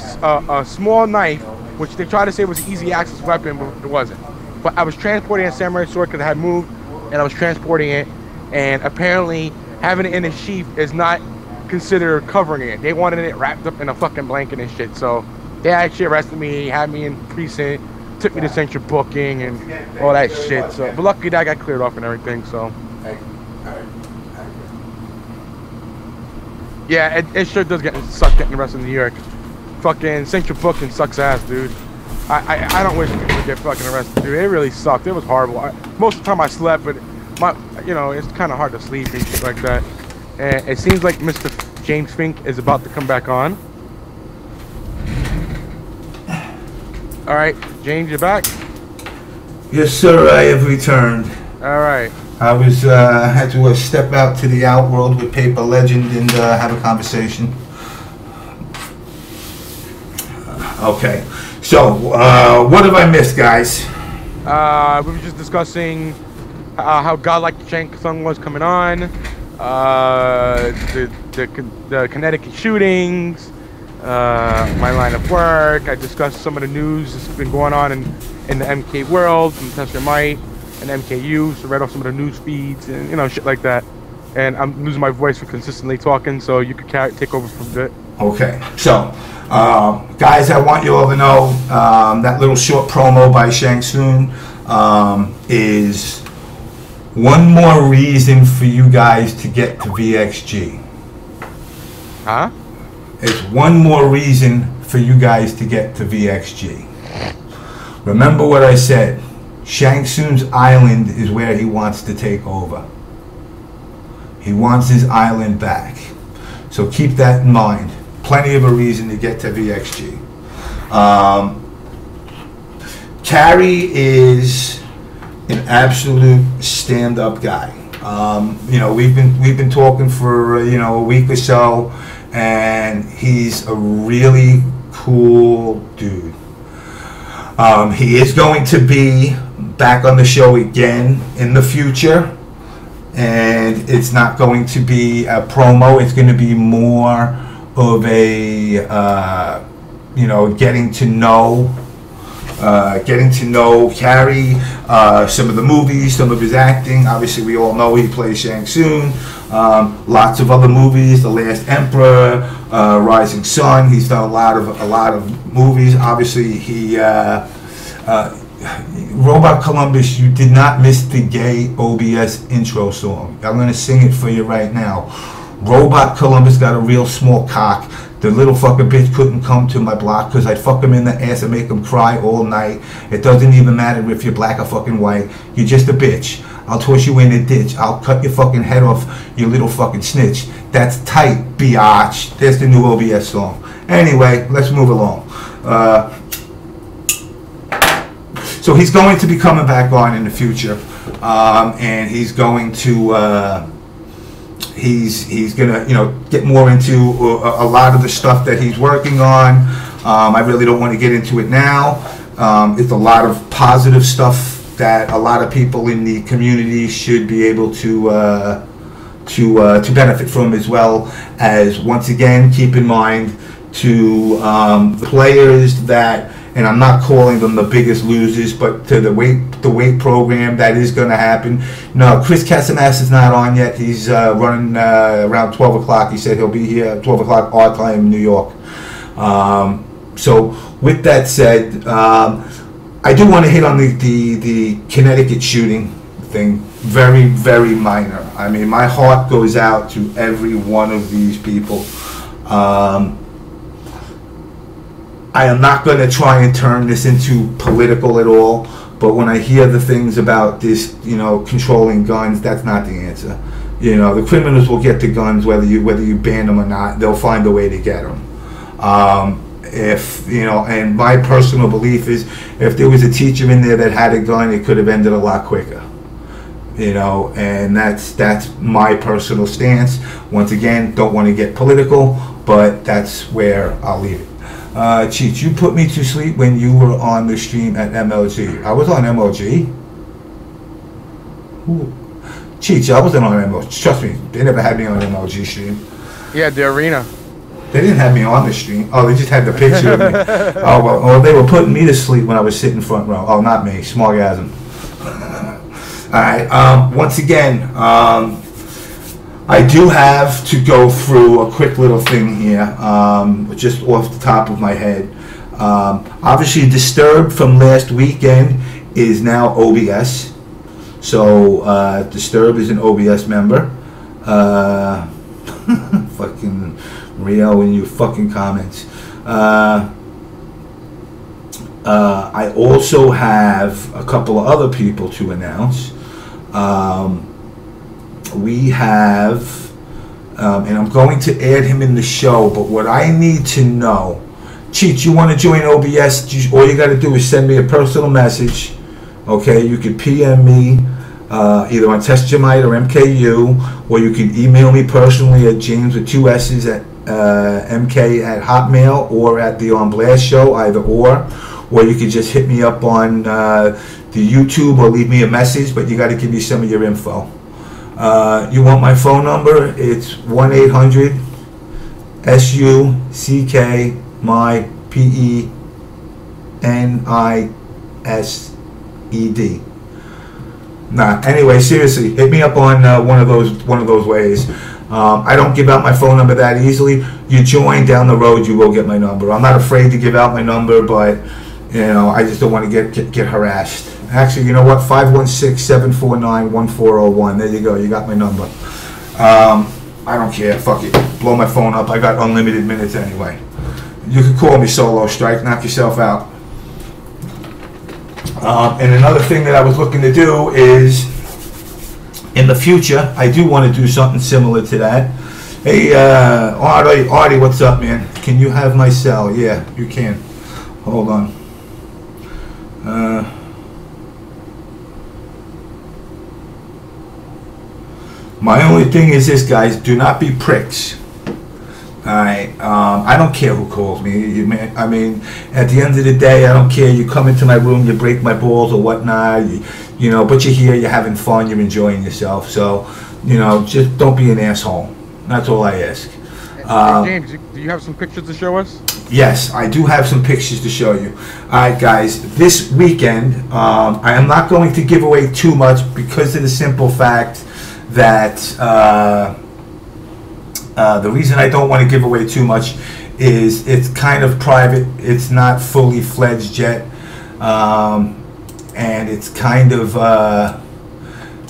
a small knife, which they tried to say was an easy access weapon, but it wasn't. But I was transporting a samurai sword because I had moved, and I was transporting it, and apparently having it in a sheath is not considered covering it. They wanted it wrapped up in a fucking blanket and shit. So they actually arrested me, had me in precinct, took me to central booking and all that shit. So, but luckily that got cleared off and everything. So yeah, it, it sure does get suck getting arrested in New York. Fucking central booking sucks ass, dude. I, I, I don't wish people would get fucking arrested, dude. It really sucked. It was horrible. I, most of the time I slept, but my, you know, it's kind of hard to sleep and shit like that. And it seems like Mr. James Fink is about to come back on. All right, James, you're back. Yes, sir. I have returned. All right. I was uh, had to uh, step out to the outworld with Paper Legend and uh, have a conversation. Okay, so uh, what have I missed, guys? Uh, we were just discussing uh, how godlike Shang Tsung was coming on, uh, the, the the Connecticut shootings, uh, my line of work. I discussed some of the news that's been going on in, in the MK world from Test Your Might and MKU. So read off some of the news feeds and you know shit like that. And I'm losing my voice for consistently talking, so you could take over from it. Okay, so uh, guys, I want you all to know um, that little short promo by Shang Tsung um, is one more reason for you guys to get to VXG. Huh? It's one more reason for you guys to get to VXG. Remember what I said. Shang Tsung's island is where he wants to take over. He wants his island back. So keep that in mind. Plenty of a reason to get to VXG. Um, Cary is an absolute stand-up guy. Um, you know, we've been we've been talking for uh, you know a week or so, and he's a really cool dude. Um, he is going to be back on the show again in the future, and it's not going to be a promo. It's going to be more of a uh, you know getting to know uh, getting to know Cary, uh, some of the movies, some of his acting. Obviously, we all know he plays Shang Tsung. Um, lots of other movies, The Last Emperor, uh, Rising Sun. He's done a lot of a lot of movies. Obviously, he uh, uh, Robot Columbus. You did not miss the gay OBS intro song. I'm gonna sing it for you right now. Robot Columbus got a real small cock. The little fucking bitch couldn't come to my block because I'd fuck him in the ass and make him cry all night. It doesn't even matter if you're black or fucking white. You're just a bitch. I'll toss you in a ditch. I'll cut your fucking head off, you little fucking snitch. That's tight, biatch. There's the new OBS song. Anyway, let's move along. Uh, so he's going to be coming back on in the future, um, and he's going to. Uh, he's he's gonna you know get more into a, a lot of the stuff that he's working on. Um, I really don't want to get into it now. Um, it's a lot of positive stuff that a lot of people in the community should be able to uh, to uh, to benefit from as well as once again keep in mind to um, the players that and I'm not calling them the biggest losers, but to the weight the weight program that is going to happen. No, Chris Casamas is not on yet. He's uh, running uh, around 12 o'clock. He said he'll be here at 12 o'clock our time in New York. Um, so with that said, um, I do want to hit on the, the, the Connecticut shooting thing. Very, very minor. I mean, my heart goes out to every one of these people. Um, I am not going to try and turn this into political at all. But when I hear the things about this, you know, controlling guns, that's not the answer. You know, the criminals will get the guns whether you whether you ban them or not. They'll find a way to get them. Um, if you know, and my personal belief is, if there was a teacher in there that had a gun, it could have ended a lot quicker. You know, and that's that's my personal stance. Once again, don't want to get political, but that's where I'll leave it. Uh, Cheech, you put me to sleep when you were on the stream at MLG. I was on MLG. Who? Cheech, I wasn't on MLG. Trust me, they never had me on MLG stream. Yeah, the arena. They didn't have me on the stream. Oh, they just had the picture of me. Oh, well, well, they were putting me to sleep when I was sitting front row. Oh, not me. Smargasm. All right. Um, once again, um, I do have to go through a quick little thing here, um, just off the top of my head. Um, obviously, Dztrbed from last weekend is now OBS. So, uh, Disturb is an OBS member. Uh, fucking Rio in your fucking comments. Uh, uh, I also have a couple of other people to announce. Um, we have, um, and I'm going to add him in the show, but what I need to know, Cheat, you want to join OBS? All you got to do is send me a personal message. Okay, you can PM me uh, either on Test Your Might or MKU, or you can email me personally at James with two S's at uh, MK at Hotmail or at the On Blast Show, either or. Or you can just hit me up on uh, the YouTube or leave me a message, but you got to give me some of your info. Uh, you want my phone number? It's 1 800 S U C K my P E N I S E D. Nah. Anyway, seriously, hit me up on uh, one of those one of those ways. Um, I don't give out my phone number that easily. You join down the road, you will get my number. I'm not afraid to give out my number, but you know, I just don't want to get, get get harassed. Actually, you know what? 516-749-1401. There you go. You got my number. Um, I don't care. Fuck it. Blow my phone up. I got unlimited minutes anyway. You can call me solo strike. Knock yourself out. Um, and another thing that I was looking to do is, in the future, I do want to do something similar to that. Hey, uh, Artie, Artie, what's up, man? Can you have my cell? Yeah, you can. Hold on. Uh, my only thing is this, guys. Do not be pricks. Alright, um, I don't care who calls me. You may, I mean, at the end of the day, I don't care. You come into my room, you break my balls or whatnot. You, you know, but you're here, you're having fun, you're enjoying yourself. So, you know, just don't be an asshole. That's all I ask. Um, Hey, James, do you have some pictures to show us? Yes, I do have some pictures to show you. All right, guys, this weekend, um, I am not going to give away too much because of the simple fact that uh, uh, the reason I don't want to give away too much is it's kind of private. It's not fully fledged yet, um, and it's kind of uh,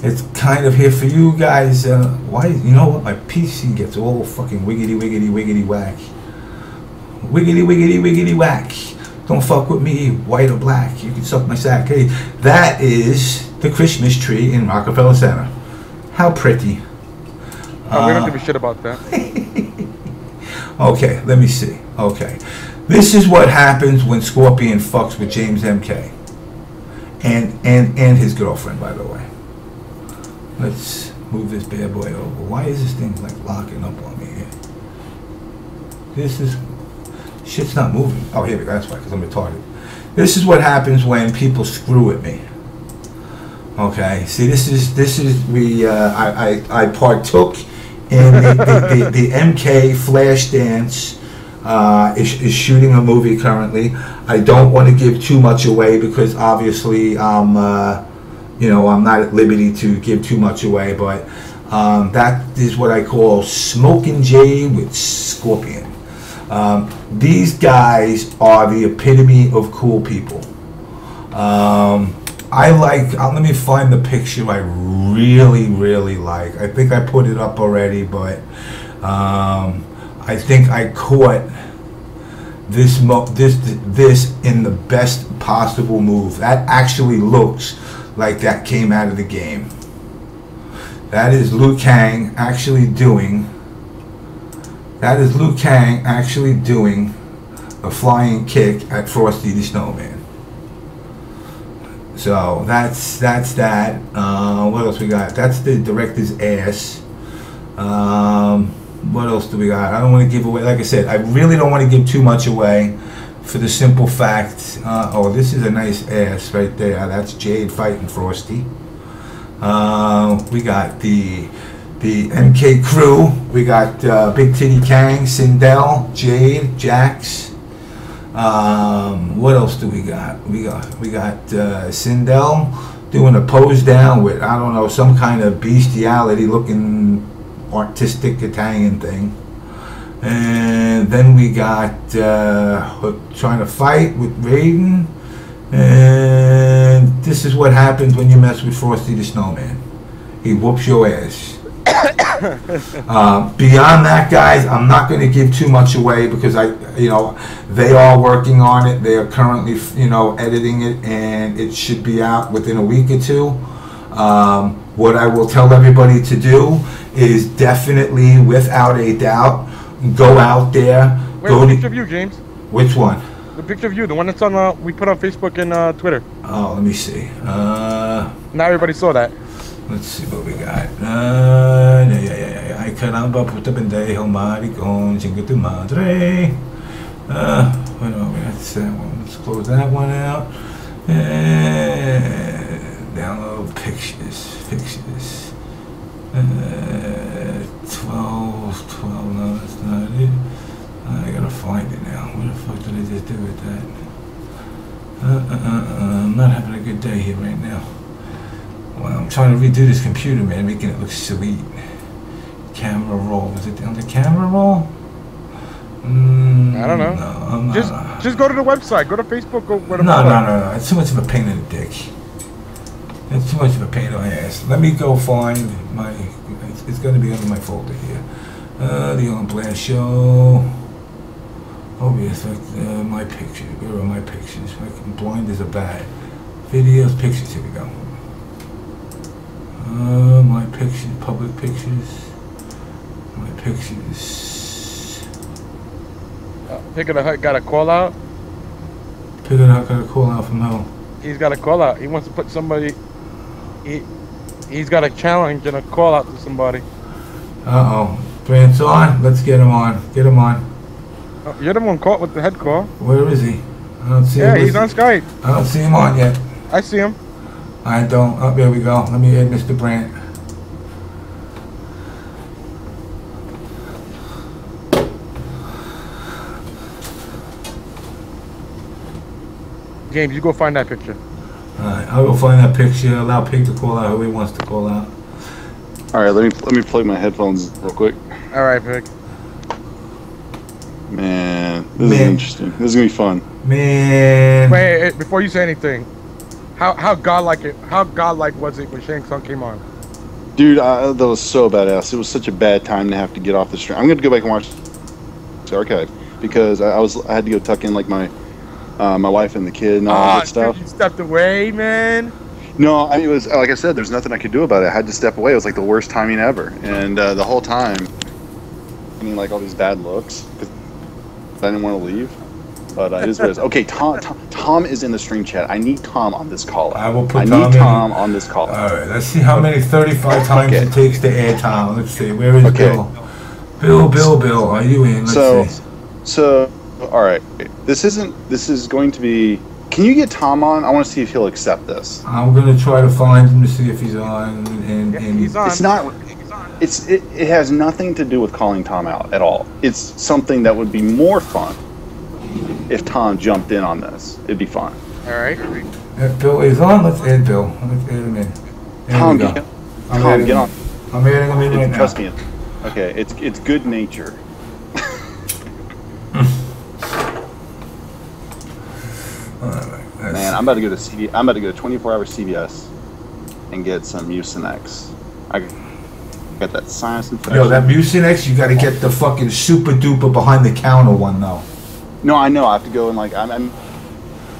it's kind of here for you guys. Uh, why? You know what? My PC gets all fucking wiggity wiggity wiggity whack. Wiggity wiggity wiggity whack. Don't fuck with me, white or black. You can suck my sack. Hey, that is the Christmas tree in Rockefeller Center. How pretty. Uh, we don't give a shit about that. Okay, let me see. Okay. This is what happens when Scorpion fucks with James MK. And and and his girlfriend, by the way. Let's move this bad boy over. Why is this thing like locking up on me here? This is shit's not moving. Oh, here we go. That's why, because I'm retarded. This is what happens when people screw with me. Okay. See, this is this is we. Uh, I, I I partook in the, the, the, the MK Flash Dance. Uh, is, is shooting a movie currently. I don't want to give too much away because obviously I'm, uh, you know, I'm not at liberty to give too much away. But um, that is what I call smoking J with Scorpion. Um, these guys are the epitome of cool people. Um, I like. Uh, let me find the picture I really, really like. I think I put it up already, but um, I think I caught this this this in the best possible move. That actually looks like that came out of the game. That is Liu Kang actually doing. That is Liu Kang actually doing a flying kick at Frosty the Snowman. So that's that's that. Uh, what else we got? That's the director's ass. Um, what else do we got? I don't want to give away. Like I said, I really don't want to give too much away, for the simple fact. Uh, oh, this is a nice ass right there. That's Jade fighting Frosty. Uh, we got the the MK crew. We got uh, Big Titty Kang, Sindel, Jade, Jax. Um, what else do we got? We got we got uh, Sindel doing a pose down with I don't know some kind of bestiality looking artistic Italian thing. And then we got uh, trying to fight with Raiden. And this is what happens when you mess with Frosty the Snowman. He whoops your ass. uh, beyond that, guys, I'm not going to give too much away because I, you know, they are working on it. They are currently, you know, editing it, and it should be out within a week or two. Um, what I will tell everybody to do is definitely, without a doubt, go out there. Where's go to picture of you, James? which one? The picture of you, the one that's on uh, we put on Facebook and uh, Twitter. Oh, let me see. Uh, Now everybody saw that. Let's see what we got. Uh, yeah, yeah, yeah, yeah. Ay caramba, puta pendejo, maricón, chinga tu madre. Uh, what are we? That's that one. Let's close that one out. And download pictures, pictures. Uh, 12, 12, no, that's not it. I gotta find it now. What the fuck did I just do with that? Uh, uh, uh, uh, I'm not having a good day here right now. Well, I'm trying to redo this computer, man, making it look sweet. Camera roll. Is it on the camera roll? Mm, I don't know. No, I'm not. Just just go to the website. Go to Facebook or whatever. no, no, no, no. It's too much of a pain in the dick. It's too much of a pain in the ass. Let me go find my. It's, it's going to be under my folder here. Uh, the On Blast Show. Oh, yes, like, uh, my picture. Where are my pictures? I'm blind as a bat. Videos, pictures. Here we go. Uh, my pictures, public pictures. My pictures. Uh, Pig of the Hut got a call out. Pick it up, got a call out from home. He's got a call out. He wants to put somebody. He he's got a challenge and a call out to somebody. Uh oh. Brant's on. Let's get him on. Get him on. Oh, you're the one caught with the head call. Where is he? I don't see Yeah, him. Yeah, he's on Skype. I don't see him on yet. I see him. I don't. Oh, there we go. Let me add Mr. Brandt. James, you go find that picture. Alright, I'll go find that picture. Allow Pig to call out who he wants to call out. All right, let me let me plug my headphones real quick. All right, Vic. Man, this is interesting. This is gonna be fun. Man. Wait, wait, before you say anything, how how godlike it? How godlike was it when Shang Tsung came on? Dude, I, that was so badass. It was such a bad time to have to get off the stream. I'm gonna go back and watch the archive because I, I was I had to go tuck in like my uh, my wife and the kid and all Ah, that stuff. dude, you stepped away, man. No, I mean, it was like I said. There's nothing I could do about it. I had to step away. It was like the worst timing ever, and uh, the whole time, I mean, like all these bad looks. 'cause I didn't want to leave, but uh, it is what it is. Okay, Tom, Tom, Tom is in the stream chat. I need Tom on this call. I will put I Tom need in. Tom on this call. Alright, let's see how many 35 times Okay. it takes to add Tom. Let's see. Where is Okay. Bill? Bill, Bill, Bill. Are you in? Let's so, see. so, all right. This isn't. This is going to be. Can you get Tom on? I want to see if he'll accept this. I'm going to try to find him to see if he's on. And, Yeah, and he's on. It's not. It's it, it has nothing to do with calling Tom out at all. It's something that would be more fun if Tom jumped in on this. It'd be fun. All right. If Bill is on, let's add Bill. Let's add him in. There Tom, we go. get, I'm Tom, adding get him. on. I'm adding him in right It's, now. trust me. Okay, it's it's good nature. Alright, let's Man, I'm about to go to CB. I'm about to go to 24 hour CVS and get some Mucinex. I got that sinus infection. Yo, that Mucinex, you gotta get the fucking super duper behind the counter one though. No, I know. I have to go and like I'm, I'm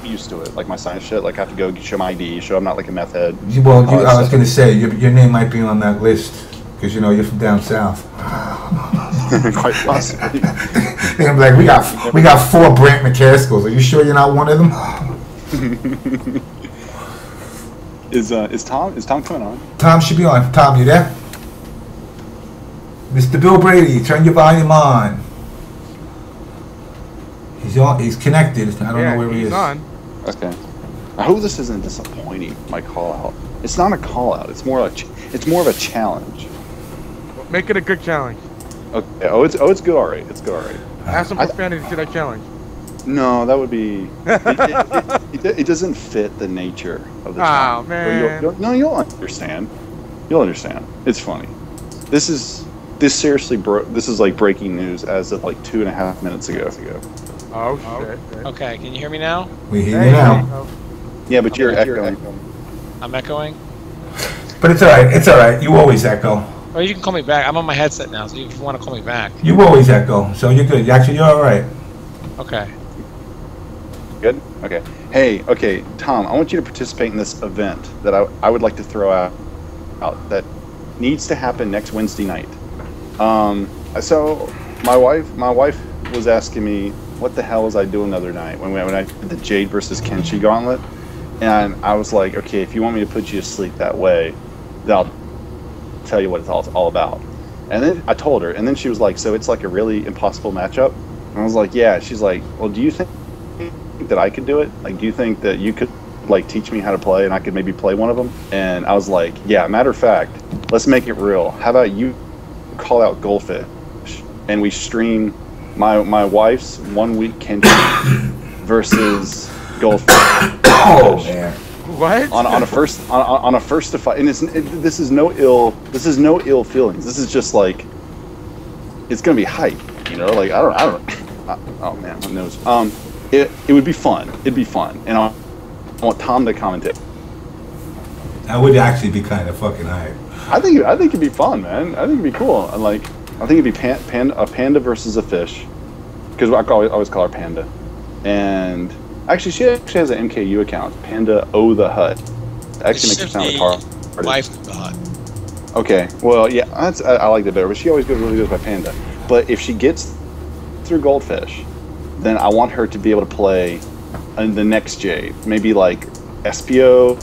used to it. Like my sinus shit. Like I have to go show my ID, show I'm not like a meth head. Well, you, I was gonna say your, your name might be on that list because you know you're from down south. Quite possibly. They're gonna be like, we got we got four Brant McCaskills. Are you sure you're not one of them? is uh is Tom is Tom coming on? Tom should be on. Tom, you there? Mr. Bill Brady, turn your volume on. He's on. He's connected. I don't yeah, know where he he's is. on. Okay. I hope this isn't disappointing. My call out. It's not a call out. It's more like it's more of a challenge. Make it a good challenge. Okay. Oh, it's oh it's good. All right. It's good. All right. Add some I- profanity to that challenge. No, that would be. It, it, it, it doesn't fit the nature of the Aw, challenge. Man. You'll, you'll, no, you'll understand. You'll understand. It's funny. This is this seriously bro. This is like breaking news as of like two and a half minutes ago. Oh shit. Okay, can you hear me now? We hear you now. Yeah, but you're Okay. echoing. I'm echoing. But it's all right. It's all right. You always echo. Or you can call me back. I'm on my headset now, so if you want to call me back. You always echo. So you're good. Actually, you're all right. Okay. Good. Okay. Hey. Okay, Tom. I want you to participate in this event that I, I would like to throw out, out that needs to happen next Wednesday night. Um. So my wife my wife was asking me what the hell was I doing the other night when when I did the Jade versus Kenshi gauntlet, and I was like, okay, if you want me to put you to sleep that way, then I'll tell you what it's all, it's all about. And then I told her, and then she was like, so it's like a really impossible matchup. And I was like, yeah. She's like, well, do you think that I could do it? Like, do you think that you could like teach me how to play and I could maybe play one of them? And I was like, yeah. Matter of fact, let's make it real. How about you call out Goldfish and we stream my my wife's one week Kenshi versus Goldfish. Oh man. What? on, on a first on, on on a first to fight and it's, it, this is no ill this is no ill feelings this is just like it's gonna be hype you know like i don't i don't I, oh man who knows um it, it would be fun. It'd be fun. And i, I want tom to commentate. That would actually be kind of fucking hype. i think i think it'd be fun man. I think it'd be cool. And like i think it'd be pan, panda, a panda versus a fish. Because i always, always call her panda. And actually she actually has an mku account. Panda o the hut. It actually makes her sound like hard Wife of the hut. Okay, well, yeah, that's, I, I like that better, but she always goes really goes by Panda. But if she gets through Goldfish, then I want her to be able to play in the next Jade, maybe like SPO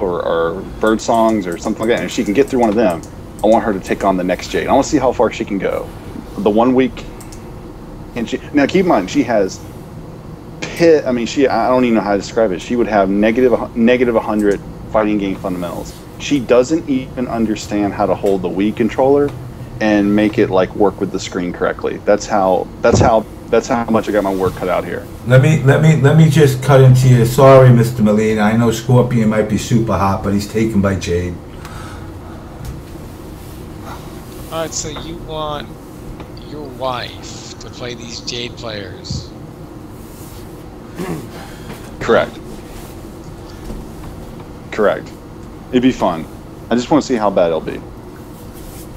or, or Bird Songs or something like that. And if she can get through one of them, I want her to take on the next Jade. I want to see how far she can go. The one week, and she now keep in mind she has pit. I mean, she I don't even know how to describe it. She would have negative negative 100 fighting game fundamentals. She doesn't even understand how to hold the Wii controller and make it like work with the screen correctly. That's how that's how that's how much I got my work cut out here. Let me let me let me just cut into you. Sorry, Mr. Molina. I know Scorpion might be super hot, but he's taken by Jade. All right, so you want your wife to play these Jade players? Correct. Correct. It'd be fun. I just want to see how bad it'll be.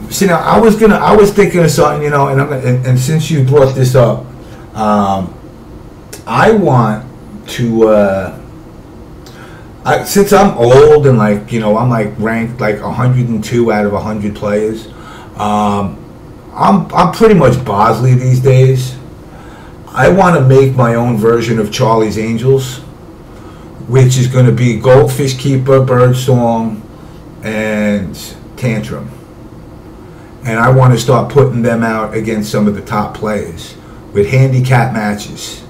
See now, I was gonna, I was thinking of something, you know, and I'm and, and since you brought this up, um, I want to, uh, I, since I'm old and like, you know, I'm like ranked like 102 out of 100 players. Um, I'm, I'm pretty much Bosley these days. I want to make my own version of Charlie's Angels, which is going to be Goldfish Keeper, Birdsong, and Tantrum and I want to start putting them out against some of the top players with handicap matches,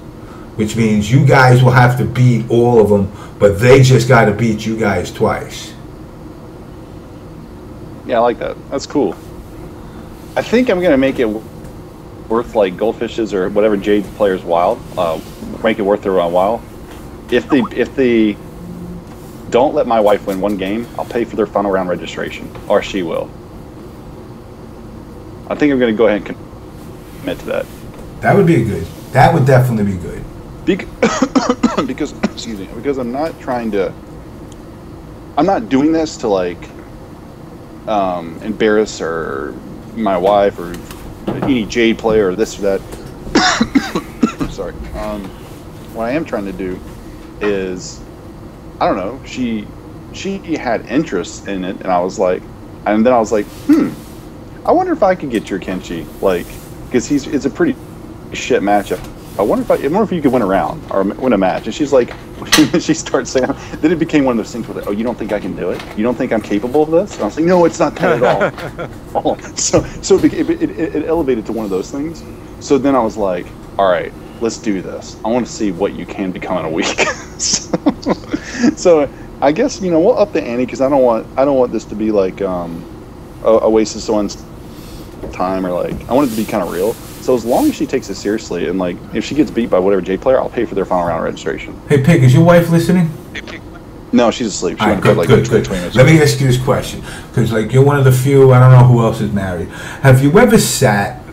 which means you guys will have to beat all of them, but they just got to beat you guys twice. Yeah, I like that. That's cool. I think I'm gonna make it worth like goldfishes or whatever Jade players wild. Uh, make it worth their uh, while. If the if the don't let my wife win one game, I'll pay for their final round registration, or she will. I think I'm gonna go ahead and commit to that. That would be good. That would definitely be good. Bec- because excuse me, because I'm not trying to. I'm not doing this to like um, embarrass or my wife or any Jade player or this or that. Sorry. Um, what I am trying to do is, I don't know. She she had interest in it, and I was like, and then I was like, hmm. I wonder if I could get your Kenshi, like, because he's it's a pretty shit matchup. I wonder if I, I wonder if you could win a round or win a match. And she's like, she starts saying, then it became one of those things where, oh, you don't think I can do it? You don't think I'm capable of this? And I was like, no, it's not that at all. oh, so so it, it, it, it elevated to one of those things. So then I was like, all right, let's do this. I want to see what you can become in a week. so, so I guess you know we'll up the ante because I don't want I don't want this to be like um, a, a waste of someone's time or like I want it to be kind of real. So as long as she takes it seriously and like if she gets beat by whatever J player, I'll pay for their final round registration. Hey, Pig, is your wife listening? No, she's asleep. She All right, good, like good, good. Let ago. me ask you this question, because like you're one of the few. I don't know who else is married. Have you ever sat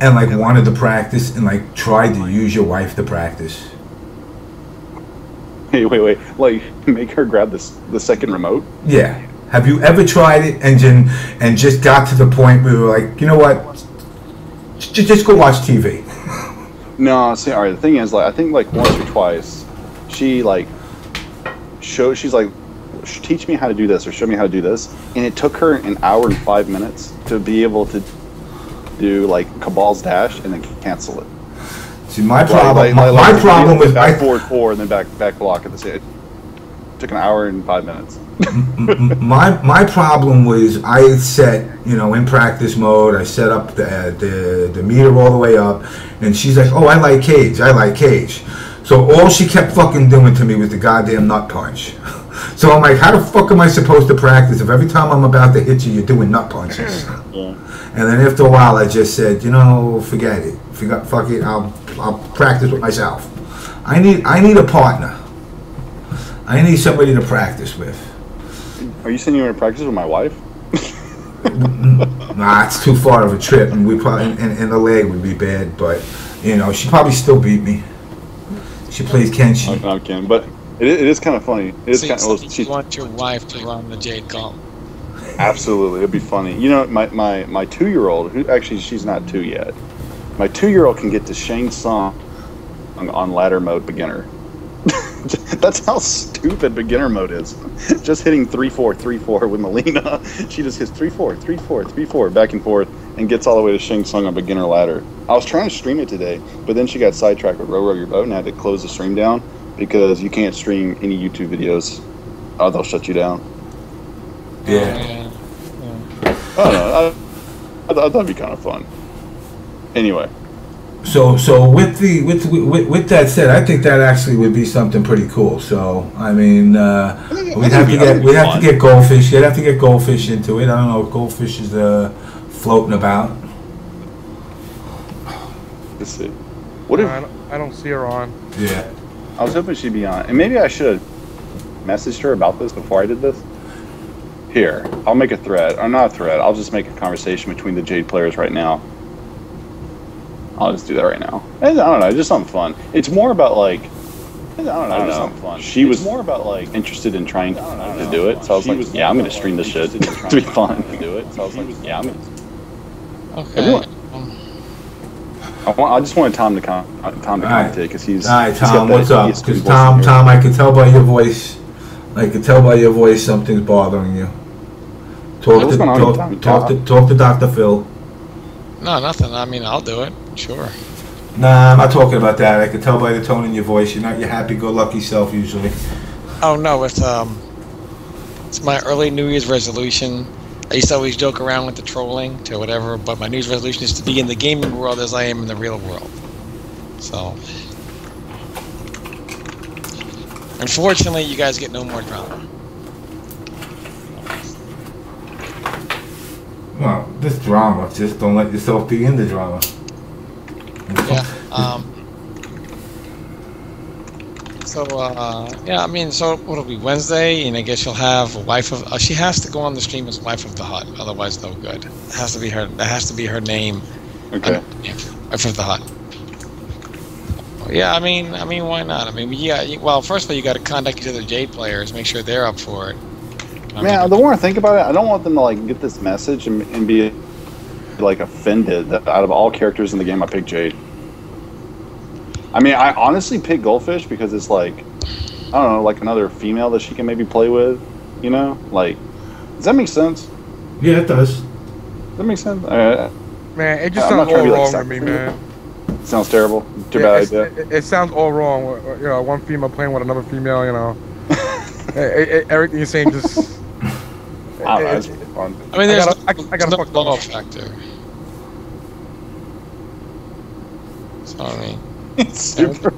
and like wanted to practice and like tried to use your wife to practice? Hey, wait, wait. Like, make her grab this the second remote. Yeah. Have you ever tried it and then and just got to the point where you were like, you know what? Just, just go watch TV. No, see, all right. The thing is, like, I think like once or twice, she like show. She's like, teach me how to do this or show me how to do this, and it took her an hour and five minutes to be able to do like Kabal's dash and then cancel it. See, my problem, like- my, like- my problem with back I, forward four and then back back block at the same. It took an hour and five minutes. my my problem was I set you know in practice mode. I set up the the the meter all the way up, and she's like, "Oh, I like cage. I like cage." So all she kept fucking doing to me was the goddamn nut punch. So I'm like, how the fuck am I supposed to practice if every time I'm about to hit you, you're doing nut punches? Yeah. And then after a while, I just said, you know, forget it. Forget, fuck it. I'll I'll practice with myself. I need I need a partner. I need somebody to practice with. Are you saying you want to practice with my wife? Nah, it's too far of a trip, and we probably and, and the leg would be bad. But you know, she probably still beat me. She plays Kenshi. I'm, I'm kidding, but it, it is kind of funny. It is So, kind so of. you She, want your wife to run the Jade Gauntlet. Absolutely, it'd be funny. You know, my my my two year old, who actually she's not two yet. My two year old can get to Shang Tsung on, on ladder mode beginner. That's how stupid beginner mode is. Just hitting 3 4, 3 4 with Mileena. She just hits 3-4-3-4 back and forth and gets all the way to Shang Tsung on beginner ladder. I was trying to stream it today, but then she got sidetracked with row row your boat and I had to close the stream down because you can't stream any YouTube videos. Oh, they'll shut you down. Yeah. Yeah. I don't know. I, I thought that'd be kind of fun. Anyway, So so with the with, with with that said, I think that actually would be something pretty cool. So I mean, uh, we'd have to it'd be- I get we'd it'd be have to get goldfish. You'd have to get goldfish into it. I don't know if goldfish is uh, floating about. let's see. What if I don't, I don't see her on. Yeah. I was hoping she'd be on, and maybe I should have messaged her about this before I did this. Here, I'll make a thread, or not a thread. I'll just make a conversation between the Jade players right now. I'll just do that right now. I don't know, just something fun. It's more about like. I don't know. Just something fun. She was more about like interested in trying to do it, so I was like, "Yeah, I'm gonna stream this shit. It's gonna be fun to do it." So I was like, "Yeah, I'm gonna." Okay. Everyone- Um, I, want, I just wanted Tom to com- uh, Tom to All right. commentate because he's. All right, he's got Tom. that What's up? Because Tom, here. Tom, I can tell by your voice. I can tell by your voice something's bothering you. Talk What's to going on, talk, talk to talk to Dr. Phil. No, nothing. I mean, I'll do it. Sure. Nah, I'm not talking about that. I can tell by the tone in your voice. You're not your happy-go-lucky self usually. Oh no, it's um, it's my early New Year's resolution. I used to always joke around with the trolling to whatever, but my New Year's resolution is to be in the gaming world as I am in the real world. So, unfortunately, you guys get no more drama. Well, this drama. Just don't let yourself be in the drama. Yeah. Um. So uh, yeah, I mean, so it'll be Wednesday, and I guess she'll have a wife of. Uh, she has to go on the stream as wife of the hut, otherwise no good. It has to be her. That has to be her name. Okay. Yeah, wife of the hut. Yeah, I mean, I mean, why not? I mean, yeah. Well, first of all, you got to contact each other Jade players, make sure they're up for it. I Man, mean, the more I think about it, I don't want them to like get this message and, and be like offended that out of all characters in the game, I picked Jade. I mean, I honestly picked Goldfish because it's like, I don't know, like another female that she can maybe play with. You know, like, does that make sense? Yeah, it does. Does that make sense? Uh, Man, it just I'm sounds trying all be, like, wrong with me, sexist. man. sounds terrible. Too Yeah, bad idea. It, it sounds all wrong. You know, one female playing with another female. You know, everything you're saying just. I it- it's fun. I mean, I there's, gotta- no, I- I there's gotta no blow them factor. So I mean. It's super.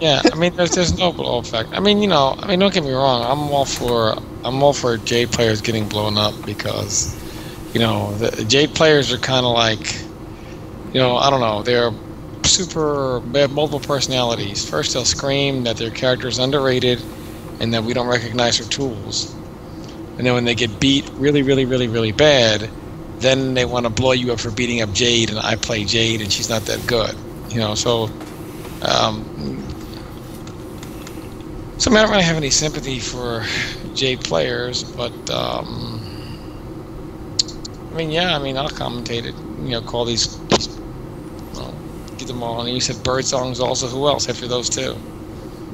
Yeah, I mean, there's there's no blow effect. I mean, you know, I mean, don't get me wrong. I'm all for I'm all for Jade players getting blown up because, you know, the Jade players are kind of like, you know, I don't know, they're super they have multiple personalities. First, they'll scream that their character is underrated, and that we don't recognize their tools. And then when they get beat really, really, really, really bad, then they want to blow you up for beating up Jade, and I play Jade, and she's not that good. You know, so. Um, so I, mean, I don't really have any sympathy for Jade players, but um, I mean, yeah, I mean, I'll commentate it. You know, call these, these well, get them all. And you said bird songs also. Who else after those two?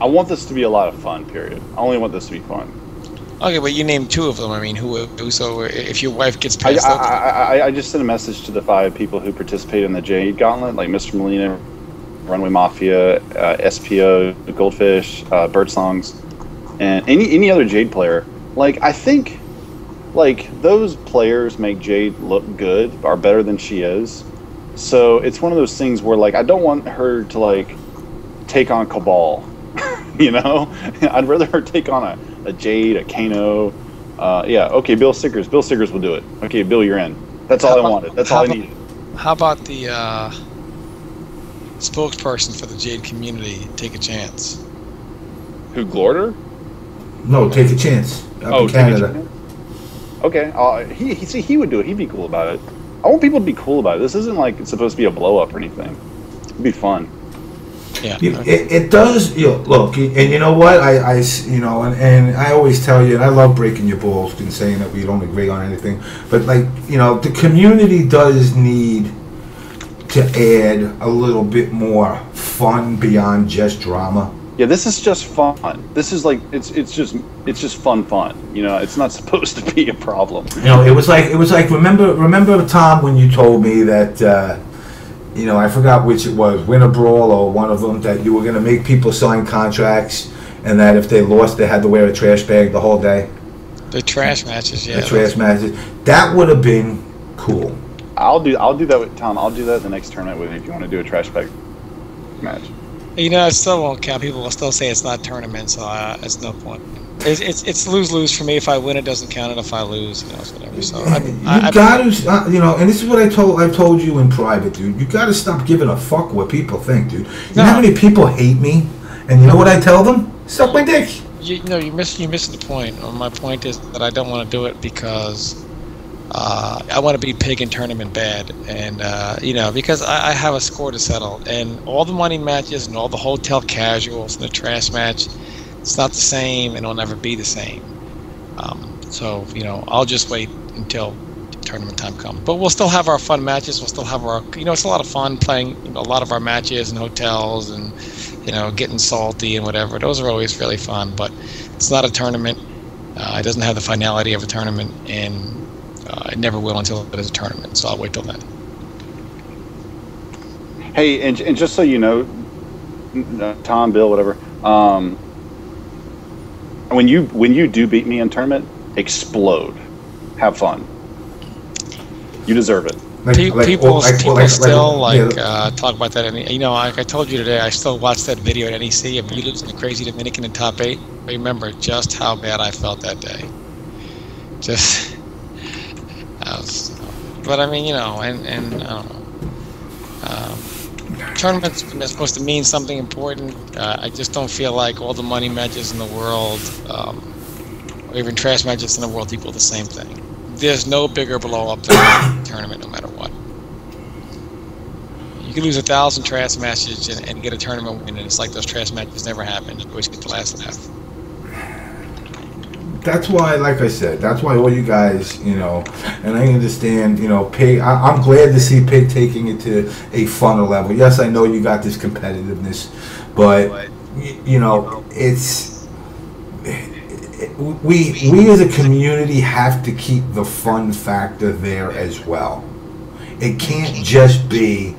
I want this to be a lot of fun. Period. I only want this to be fun. Okay, but you named two of them. I mean, who? who so if your wife gets pissed I, I, I, I just sent a message to the five people who participated in the Jade Gauntlet, like Mr. Molina, Runway Mafia, uh, SPO, Goldfish, uh, Bird Songs, and any any other Jade player. Like I think, like those players make Jade look good, are better than she is. So it's one of those things where like I don't want her to like take on Kabal. you know, I'd rather her take on a, a Jade, a Kano. Uh, yeah, okay, Bill Sickers. Bill Sickers will do it. Okay, Bill, you're in. That's all I wanted. That's all I How needed. how about the uh, spokesperson for the Jade community? Take a chance. Who, Glorder? No, take a chance. Up Oh, in take a Canada. chance? Okay, uh, he, he see he would do it. He'd be cool about it. I want people to be cool about it. This isn't like it's supposed to be a blow up or anything. It'd be fun. Yeah. You- It, it does. You know, look, and you know what? I, I you know, and, and I always tell you, and I love breaking your balls and saying that we don't agree on anything. But like, you know, the community does need to add a little bit more fun beyond just drama. Yeah, this is just fun. This is like it's it's just it's just fun fun. You know, it's not supposed to be a problem. You know, it was like it was like remember remember Tom when you told me that. Uh, you know, I forgot which it was, Winter Brawl or one of them, that you were going to make people sign contracts, and that if they lost, they had to wear a trash bag the whole day. The trash matches, yeah. the trash matches. That would have been cool. I'll do I'll do that with Tom. I'll do that the next tournament with you if you want to do a trash bag match. You know, it still won't count. People will still say it's not tournament, so uh, it's no point. It's it's, it's lose lose for me. If I win, it doesn't count, and if I lose, you know, it's whatever. So I, You I, I, got to, uh, you know, and this is what I told I told you in private, dude. You got to stop giving a fuck what people think, dude. You know how many people hate me, and you know what I tell them? Suck my dick. you know, you're missing you're missing the point. Uh, My point is that I don't want to do it because uh, I want to be pig in tournament bad, and uh, you know, because I, I have a score to settle, and all the money matches and all the hotel casuals and the trash match, it's not the same, and it'll never be the same. Um, so you know, I'll just wait until tournament time comes. But we'll still have our fun matches. We'll still have our, you know, it's a lot of fun playing you know, a lot of our matches in hotels and you know, getting salty and whatever. Those are always really fun, but it's not a tournament. Uh, it doesn't have the finality of a tournament, and uh, it never will until it is a tournament. So I'll wait till then. Hey, and, and just so you know, Tom, Bill, whatever. Um, when you when you do beat me in tournament, explode. Have fun. You deserve it. Like, Pe- like- people, like- people like- still like, yeah, uh, talk about that. And you know, like I told you today, I still watch that video at NEC of you losing the crazy Dominican in top eight. Remember just how bad I felt that day. Just, I was, but I mean, you know, and and I don't know. Um, tournaments are supposed to mean something important. Uh, I just don't feel like all the money matches in the world, um, or even trash matches in the world, equal the same thing. There's no bigger blow up than a tournament, no matter what. You can lose a thousand trash matches and, and get a tournament win, and it's like those trash matches never happened. You always get the last laugh. That's why, like I said, that's why all you guys, you know, and I understand, you know, Pig. I, I'm glad to see Pig taking it to a funner level. Yes, I know you got this competitiveness, but you know, it's we we as a community have to keep the fun factor there as well. It can't just be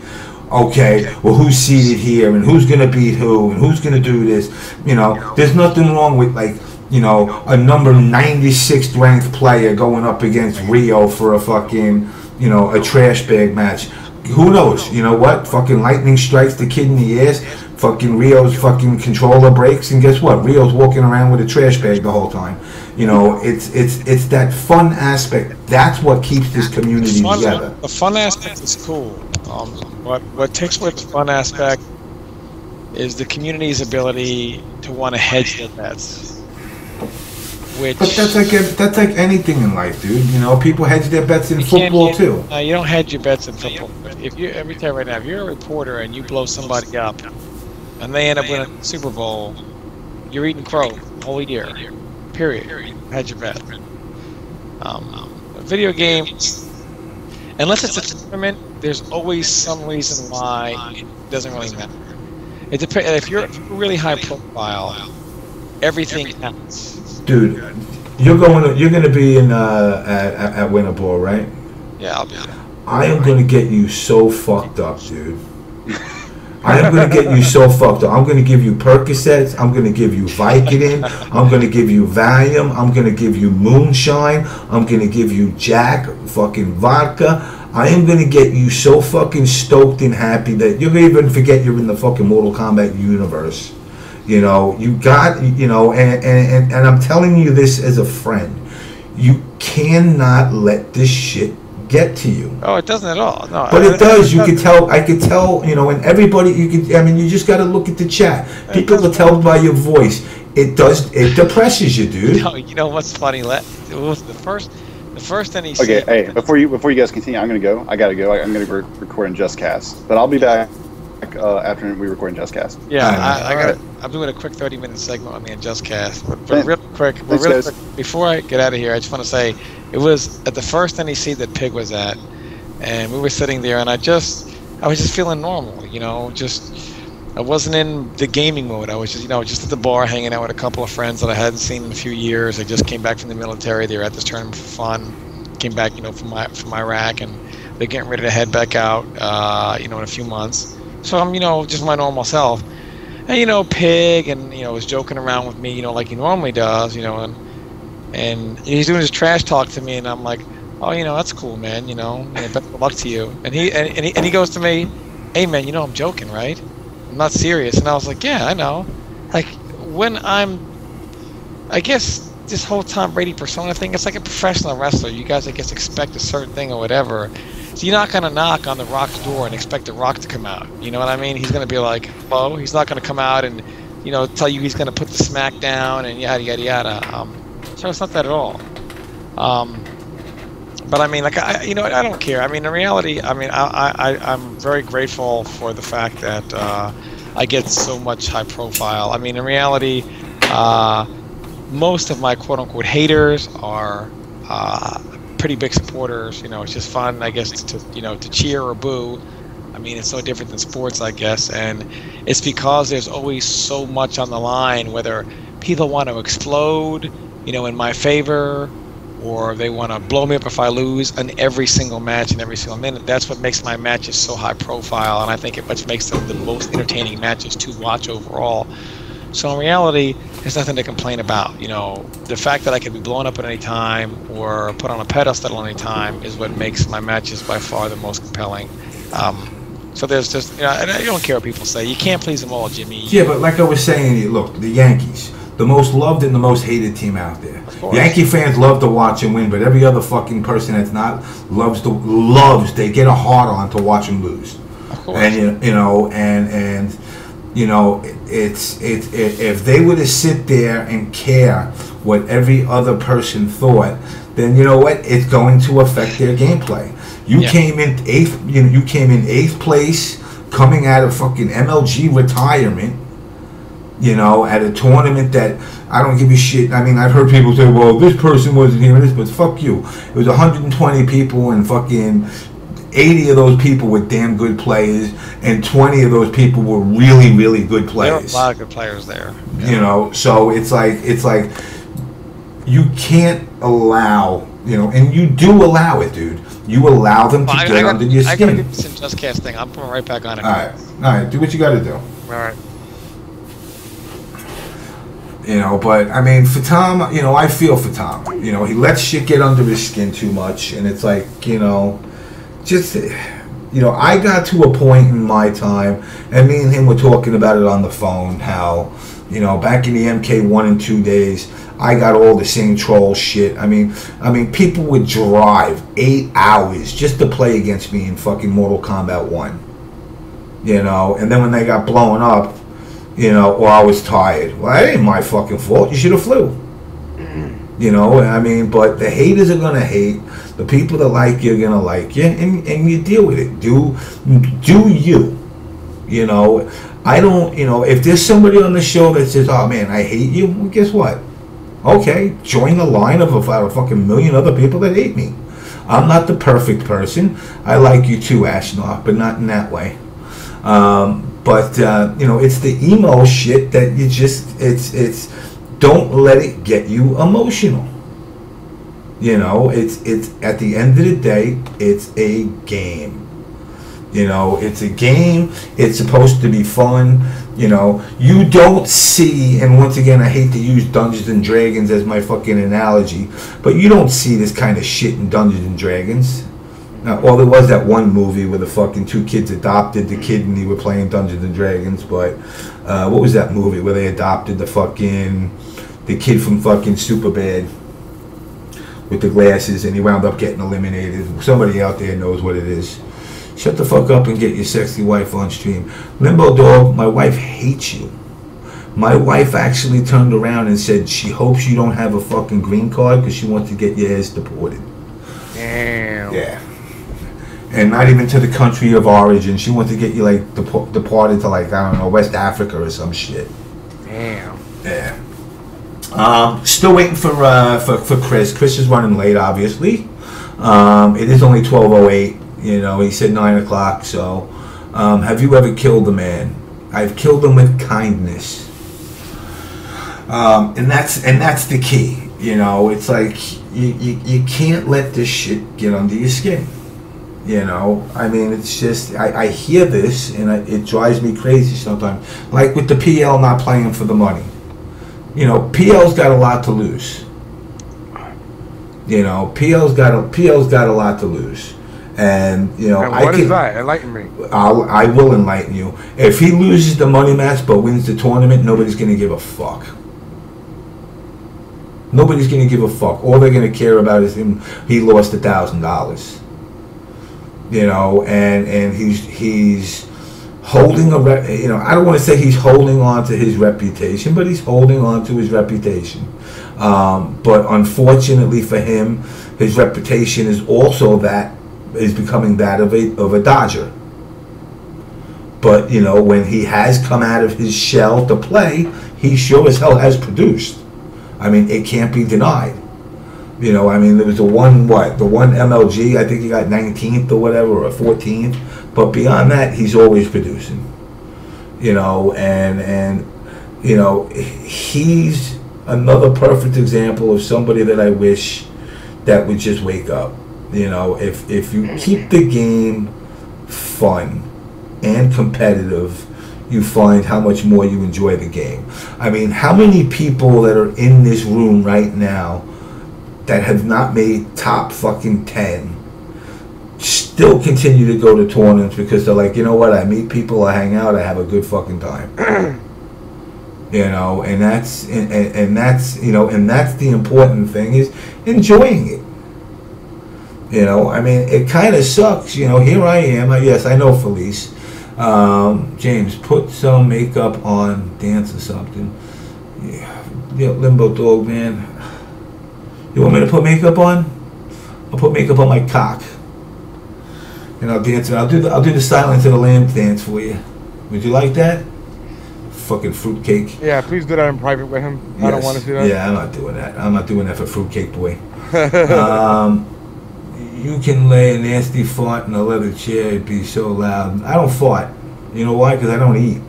okay, well, who's seated here and who's going to beat who and who's going to do this. You know, there's nothing wrong with, like, you know, a number 96th ranked player going up against Rio for a fucking, you know, a trash bag match. Who knows? You know what? Fucking lightning strikes the kid in the ass. Fucking Rio's fucking controller breaks, and guess what? Rio's walking around with a trash bag the whole time. You know, it's it's it's that fun aspect. That's what keeps this community fun, together. the fun aspect is cool, Um, what what takes away the fun aspect is the community's ability to want to hedge their bets. Which But that's like that's like anything in life, dude. You know, people hedge their bets in football you- too. No, you don't hedge your bets in football. If you, every time right now, if you're a reporter and you blow somebody up, and they end up winning the Super Bowl, you're eating crow whole year. Period. Hedge your bet. Um, video games, unless it's a tournament, there's always some reason why it doesn't really matter. It depends. If you're, if you're really high profile, everything counts. Dude, you're going to you're going to be in uh, at at, at Winter Brawl, right? Yeah, I'll be there. I am going to get you so fucked up, dude. I am going to get you so fucked up. I'm going to give you Percocets. I'm going to give you Vicodin. I'm going to give you Valium. I'm going to give you Moonshine. I'm going to give you Jack fucking vodka. I am going to get you so fucking stoked and happy that you're going to even forget you're in the fucking Mortal Kombat universe. You know, you got, you know, and, and, and, and I'm telling you this as a friend. You cannot let this shit get to you. Oh, it doesn't at all. No, But I- it does. You could tell. I could tell. You know, and everybody. You could. I mean, you just got to look at the chat. People will tell by your voice. It does. It depresses you, dude. No, you know what's funny? Let it was the first, the first thing he Okay, said. hey, before you before you guys continue, I'm gonna go. I gotta go. I, I'm gonna be re- recording Just Cast, but I'll be back uh, after we record Just Cast. Yeah, Alright. I, I got. Alright. I'm doing a quick 30 minute segment on the Unjust Cast, but, but real quick, but Thanks, real guys. quick, before I get out of here, I just want to say it was at the first NEC that Pig was at, and we were sitting there, and I just, I was just feeling normal, you know, just. I wasn't in the gaming mode. I was just, you know, just at the bar hanging out with a couple of friends that I hadn't seen in a few years. I just came back from the military. They were at this tournament for fun. Came back, you know, from my from Iraq, and they're getting ready to head back out, uh, you know, in a few months. So I'm, you know, just my normal self. And you know, Pig, and you know, was joking around with me, you know, like he normally does, you know, and and he's doing his trash talk to me, and I'm like, oh, you know, that's cool, man, you know, yeah, best of luck to you. And he and, and he and he goes to me, hey, man, you know, I'm joking, right? I'm not serious. And I was like, yeah, I know. Like when I'm, I guess this whole Tom Brady persona thing, it's like a professional wrestler. You guys, I guess, expect a certain thing or whatever. So you're not gonna knock on the Rock's door and expect the Rock to come out. You know what I mean? He's gonna be like, hello. He's not gonna come out and, you know, tell you he's gonna put the smack down and yada yada yada. Um, so it's not that at all. Um, but I mean, like, I, you know, I don't care. I mean, in reality, I mean, I, I- I'm very grateful for the fact that uh, I get so much high profile. I mean, in reality, uh, most of my quote unquote haters are uh, pretty big supporters. You know, it's just fun, I guess, to you know to cheer or boo. I mean, it's no different than sports, I guess, and it's because there's always so much on the line. Whether people want to explode, you know, in my favor, or they want to blow me up if I lose in every single match and every single minute. That's what makes my matches so high profile, and I think it much makes them the most entertaining matches to watch overall. So in reality, there's nothing to complain about. You know, the fact that I can be blown up at any time or put on a pedestal at any time is what makes my matches by far the most compelling. Um, so there's just, you know, and I don't care what people say. You can't please them all, Jimmy. Yeah, but like I was saying, look, the Yankees, the most loved and the most hated team out there. Yankee fans love to watch and win, but every other fucking person that's not loves to loves. They get a hard on to watch him lose. Of course. And you, you know, and and you know, it's it, it if they were to sit there and care what every other person thought, then you know what? It's going to affect their gameplay. You Yeah. came in eighth. You know, you came in eighth place, coming out of fucking MLG retirement you know, at a tournament that I don't give a shit. I mean, I've heard people say, well, this person wasn't here, this, but fuck you. It was 120 people, and fucking 80 of those people were damn good players, and 20 of those people were really, really good there are a lot of good players there. You know, so it's like, it's like, you can't allow, you know, and you do allow it, dude. You allow them to I, get I, under got, your I gotta skin. this Just Cast thing. I'm putting right back on it. All right, all right, do what you got to do. All right. You know, but I mean, for Tom, you know, I feel for Tom. You know, he lets shit get under his skin too much, and it's like, you know, just you know, I got to a point in my time, and me and him were talking about it on the phone. How, you know, back in the MK one and two days, I got all the same troll shit. I mean, I mean, people would drive eight hours just to play against me in fucking Mortal Kombat one. You know, and then when they got blown up, you know, or I was tired. Well, that ain't my fucking fault. You should have flew. You know, I mean, but the haters are gonna hate. The people that like you are gonna like you, and, and you deal with it. Do do you? You know, I don't. You know, if there's somebody on the show that says, "Oh man, I hate you," well, guess what? Okay, join the line of a fucking million other people that hate me. I'm not the perfect person. I like you too, Ashnoff, but not in that way. Um, but uh, you know, it's the emo shit that you just it's it's don't let it get you emotional. You know, it's it's at the end of the day, it's a game. You know, it's a game. It's supposed to be fun. You know, you don't see, and once again, I hate to use Dungeons and Dragons as my fucking analogy, but you don't see this kind of shit in Dungeons and Dragons. Now, well, there was that one movie where the fucking two kids adopted the kid and they were playing Dungeons and Dragons, but uh, what was that movie where they adopted the fucking the kid from fucking Superbad with the glasses and he wound up getting eliminated? Somebody out there knows what it is. Shut the fuck up and get your sexy wife on stream. Limbo Dog, my wife hates you. My wife actually turned around and said she hopes you don't have a fucking green card because she wants to get your ass deported. Damn. Yeah. And not even to the country of origin. She wants to get you like depo- deported to like I don't know West Africa or some shit. Damn. Yeah. Um, still waiting for uh, for for Chris. Chris is running late, obviously. Um, it is only twelve oh eight. You know, he said nine o'clock. So, um, have you ever killed a man? I've killed him with kindness. Um, and that's and that's the key. You know, it's like you, you, you can't let this shit get under your skin. You know, I mean, it's just I, I hear this and I, it drives me crazy sometimes. Like with the PL not playing for the money. You know, PL's got a lot to lose. You know, PL's got a PL's got a lot to lose, and you know And I can. is that? Enlighten me. I'll, I will enlighten you. If he loses the money match but wins the tournament, nobody's gonna give a fuck. Nobody's gonna give a fuck. All they're gonna care about is him. He lost a thousand dollars. You know, and and he's he's holding a rep. You know, I don't want to say he's holding on to his reputation, but he's holding on to his reputation. Um, but unfortunately for him, his reputation is also that is becoming that of a of a Dodger. But you know, when he has come out of his shell to play, he sure as hell has produced. I mean, it can't be denied. You know, I mean, there was the one what the one MLG. I think he got 19th or whatever, or 14th. But beyond that, he's always producing. You know, and and you know, he's another perfect example of somebody that I wish that would just wake up. You know, if if you mm-hmm. keep the game fun and competitive, you find how much more you enjoy the game. I mean, how many people that are in this room right now that have not made top fucking 10 still continue to go to tournaments because they're like, you know what, I meet people, I hang out, I have a good fucking time. you know, and that's and, and, and that's you know, and that's the important thing is enjoying it. You know, I mean, it kind of sucks. You know, here I am. I, yes, I know Felice. Um, James, put some makeup on, dance or something. Yeah, yeah, limbo dog, man. You want me to put makeup on? I'll put makeup on my cock, and I'll dance. I'll do the I'll do the Silence of the Lambs dance for you. Would you like that? Fucking fruitcake. Yeah, please do that in private with him. I don't want to see that. Yeah, I'm not doing that. I'm not doing that for fruitcake boy. um, you can lay a nasty fart in a leather chair. It'd be so loud. I don't fart. You know why? Because I don't eat.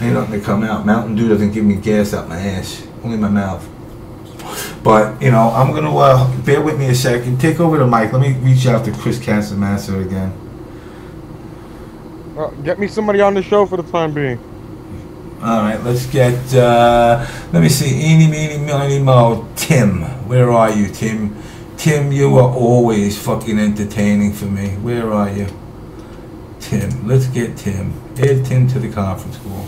Ain't nothing to come out. Mountain Dew doesn't give me gas out my ass. Only my mouth. But you know, I'm gonna uh, bear with me a second. Take over the mic. Let me reach out to Chris Casamassa again. Well, get me somebody on the show for the time being. All right, let's get. Uh, let me see. Eeny, meeny, miny, mo. Tim, where are you, Tim? Tim, you are always fucking entertaining for me. Where are you? Tim. Let's get Tim. Add Tim to the conference call.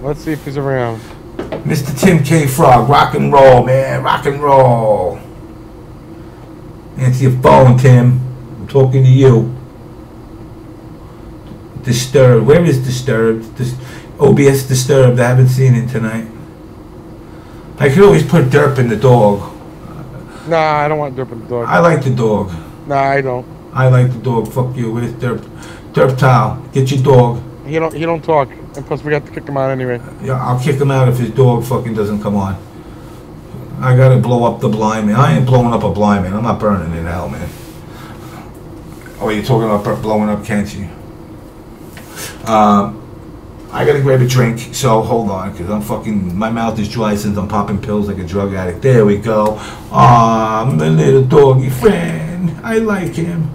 Let's see if he's around. Mr. Tim K. Frog, rock and roll, man, rock and roll. Answer your phone, Tim. I'm talking to you. Dztrbed. Where is Dztrbed? Dis- OBS Dztrbed. I haven't seen it tonight. I could always put Derp in the dog. Nah, I don't want Derp in the dog. I like the dog. Nah, I don't. I like the dog. Fuck you. Where's Derp? Derptile. Get your dog. He don't. He don't talk. And plus, we got to kick him out anyway. Yeah, I'll kick him out if his dog fucking doesn't come on. I gotta blow up the blind man. I ain't blowing up a blind man. I'm not burning in hell, man. Oh, you're talking about blowing up, can't you? Um, I gotta grab a drink, so hold on, because I'm fucking, my mouth is dry since I'm popping pills like a drug addict. There we go. Aw, my little doggy friend. I like him.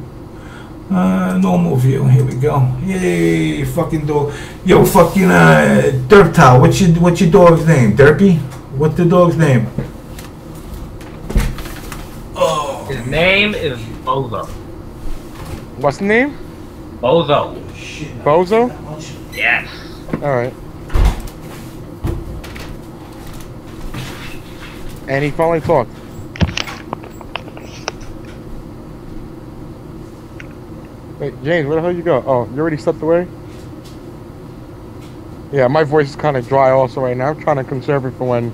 Uh, normal view. Here we go. Yay, fucking dog. Yo, fucking uh, Derptile. What's your what's your dog's name? Derpy. What's the dog's name? Oh. His name is Bozo. What's the name? Bozo. Shit. Bozo. Yes. All right. And he finally talked. Wait, James, where the hell you go? Oh, you already stepped away? Yeah, my voice is kind of dry also right now. I'm trying to conserve it for when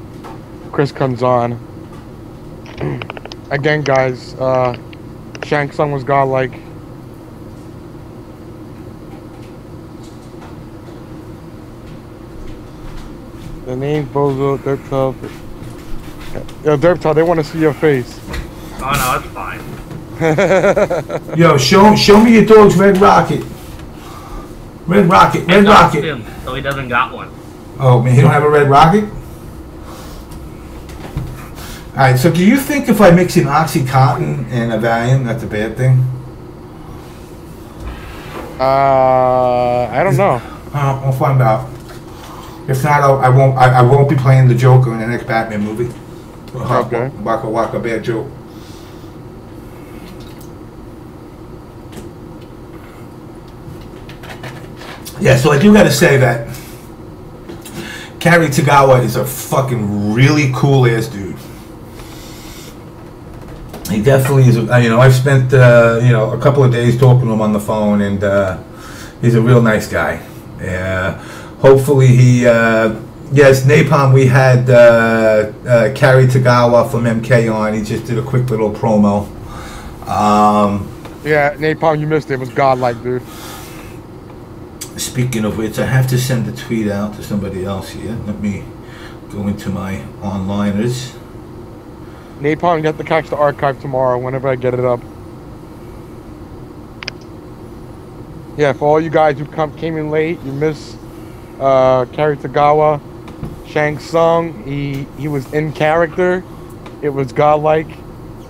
Chris comes on. Again, guys, uh, Shang Tsung was godlike. The name Bozo, Derptile. Yo, Derptile, they want to see your face. Oh no. Yo, show show me your dog's red rocket. Red rocket, red It's rocket. him, so he doesn't got one. Oh man, he don't have a red rocket. All right. So, do you think if I mix in OxyContin and a Valium, that's a bad thing? Uh, I don't know. Uh, I'll find out. If not, I'll, I won't. I, I won't be playing the Joker in the next Batman movie. Okay. Waka waka bad joke. Yeah, so I do got to say that Cary Tagawa is a fucking really cool ass dude. He definitely is. A, you know, I've spent uh, you know a couple of days talking to him on the phone, and uh, he's a real nice guy. Yeah. Hopefully he. Uh, yes, Napalm. We had uh, uh, Cary Tagawa from MK on. He just did a quick little promo. Um, Yeah, Napalm, you missed it. It was godlike, dude. Speaking of which, I have to send a tweet out to somebody else here. Let me go into my onliners. Napalm, have to catch the archive tomorrow whenever I get it up. Yeah, for all you guys who come came in late, you missed uh, Cary Tagawa, Shang Tsung. He he was in character. It was godlike.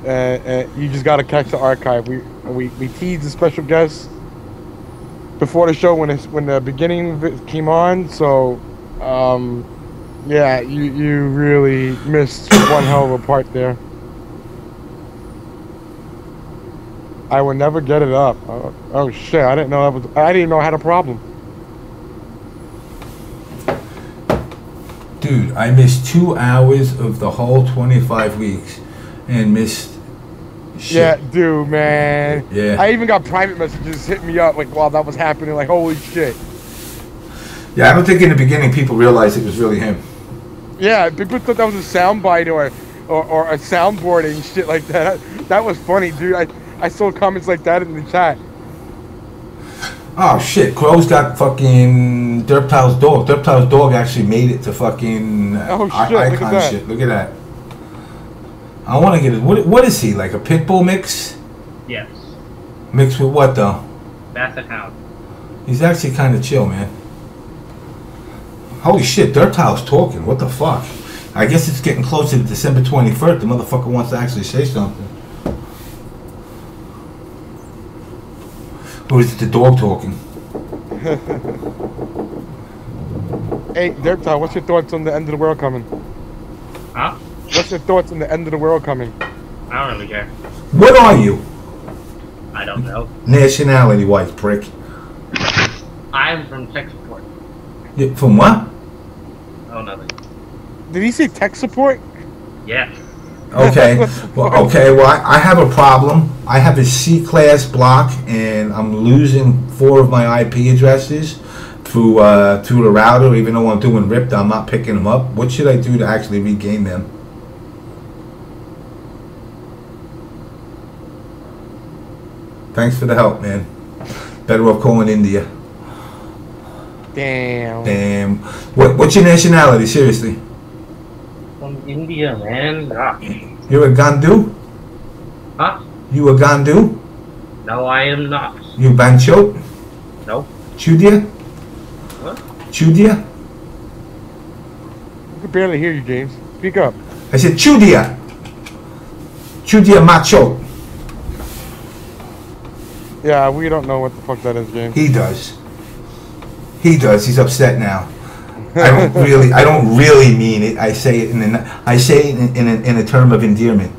Uh, uh, you just gotta catch the archive. We we we teased a special guest before the show when it's when the beginning came on. So, um, yeah, you you really missed one hell of a part there. I would never get it up. Oh, oh shit! I didn't know that was. I didn't know I had a problem. Dude, I missed two hours of the whole 25 weeks and missed shit. Yeah, dude, man. Yeah. I even got private messages hit me up like while that was happening. Like, holy shit. Yeah, I don't think in the beginning people realized it was really him. Yeah, people thought that was a soundbite or, or or a soundboard and shit like that. That was funny, dude. I I saw comments like that in the chat. Oh shit, Crow's got fucking Derptile's dog. Derptile's dog actually made it to fucking Oh, shit, look at icon that. shit. Look at that. I want to get it. What, what is he like? A pit bull mix? Yes. Mixed with what though? Basset Hound. He's actually kind of chill, man. Holy shit, Derptile's talking. What the fuck? I guess it's getting closer to December 21st. The motherfucker wants to actually say something. Or is it the dog talking? Hey, Dirk what's your thoughts on the end of the world coming? Huh? What's your thoughts on the end of the world coming? I don't really care. What are you? I don't know. Nationality wise, prick. I'm from tech support. Yeah, From what? Oh, nothing. Did he say tech support? Yes. Okay. Well, okay. Well, I, I have a problem. I have a C-class block, and I'm losing four of my IP addresses through uh, through the router. Even though I'm doing ripped, I'm not picking them up. What should I do to actually regain them? Thanks for the help, man. Better off calling India. Damn. Damn. What, what's your nationality? Seriously, From India, man. Ah. you're a Gandu? Huh? You a Gandu? No, I am not. You Bancho? No. Chudia? What? Chudia? I can barely hear you, James. Speak up. I said Chudia. Chudia Macho. Yeah, we don't know what the fuck that is, James. He does. He does. He's upset now. I don't really. I don't really mean it. I say it in an, I say it in, in, a, in a term of endearment.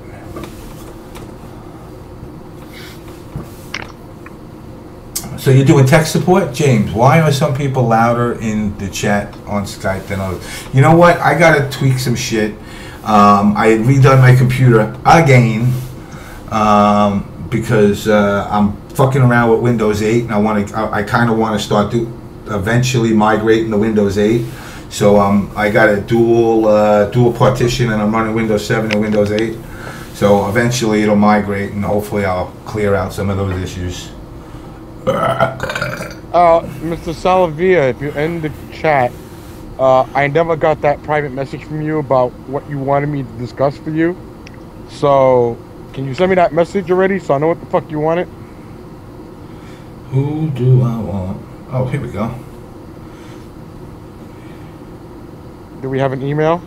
So you're doing tech support, James? Why are some people louder in the chat on Skype than others? You know what? I gotta tweak some shit. Um, I redone my computer again um, because uh, I'm fucking around with Windows 8, and I want to. I, I kind of want to start do eventually migrating to Windows 8. So um, I got a dual uh, dual partition, and I'm running Windows 7 and Windows 8. So eventually it'll migrate, and hopefully I'll clear out some of those issues. Uh, Mr. Salivia, if you end the chat, uh, I never got that private message from you about what you wanted me to discuss for you. So, can you send me that message already so I know what the fuck you wanted? Who do I want? Oh, here we go. Do we have an email?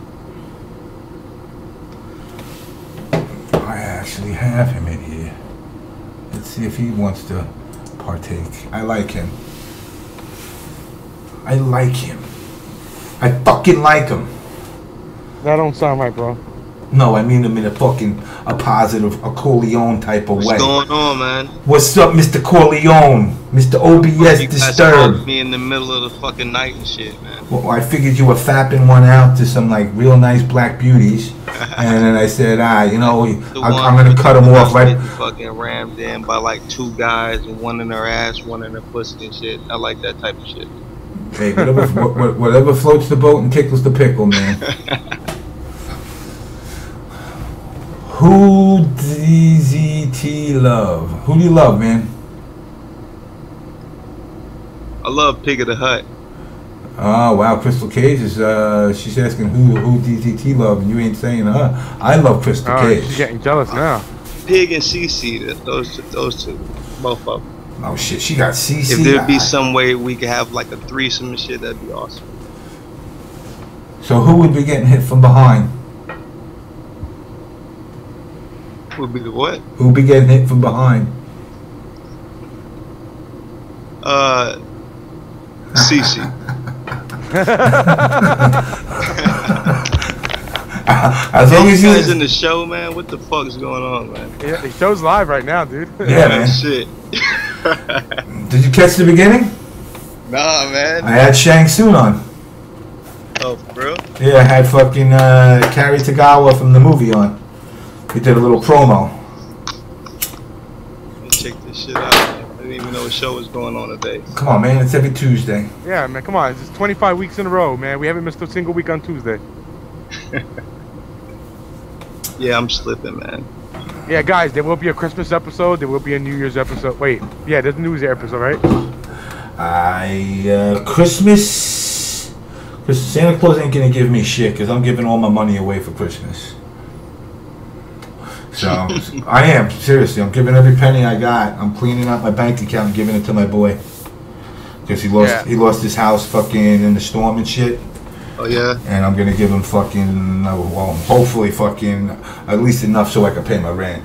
I actually have him in here. Let's see if he wants to partake. I like him. I like him. I fucking like him. That don't sound right, bro. No, I mean them in a fucking a positive, a Corleone type of What's way. What's going on, man? What's up, Mr. Corleone? Mr. OBS you Disturbed. me in the middle of the fucking night and shit, man. Well, I figured you were fapping one out to some like real nice black beauties, and then I said, ah, you know, I, I'm gonna cut them off right. Fucking rammed in by like two guys, and one in their ass, one in their pussy and shit. I like that type of shit. Hey, whatever, wha- wha- whatever floats the boat and tickles the pickle, man. Who DZT love? Who do you love, man? I love Pig of the Hut. Oh wow, Crystal Cage is uh she's asking who who DZT love and you ain't saying her. I love Crystal Oh, Cage. she's getting jealous now. Pig and CC, th- those two, those two, both of them. Oh shit, she got CC. If there'd be I- some way we could have like a threesome and shit, that'd be awesome. So who would be getting hit from behind? Would be the what? Who would be getting hit from behind? Uh, CC. As long as you guys in the show, man, what the fuck is going on, man? Yeah, the show's live right now, dude. Yeah, man. Shit. Did you catch the beginning? Nah, man. I had Shang Tsung on. Oh, for real? Yeah, I had fucking uh, Cary Tagawa from the movie on. We did a little promo. Let me check this shit out. I didn't even know a show was going on today. Come on, man, it's every Tuesday. Yeah, man, come on. It's 25 weeks in a row, man. We haven't missed a single week on Tuesday. Yeah, I'm slipping, man. Yeah, guys, there will be a Christmas episode. There will be a New Year's episode. Wait, yeah, there's a New Year's episode, right? I uh, Christmas. Christmas Santa Claus ain't gonna give me shit because I'm giving all my money away for Christmas. So I am seriously. I'm giving every penny I got. I'm cleaning out my bank account and giving it to my boy because he lost Yeah. he lost his house fucking in the storm and shit. Oh yeah. And I'm gonna give him fucking uh, well, hopefully fucking at least enough so I can pay my rent.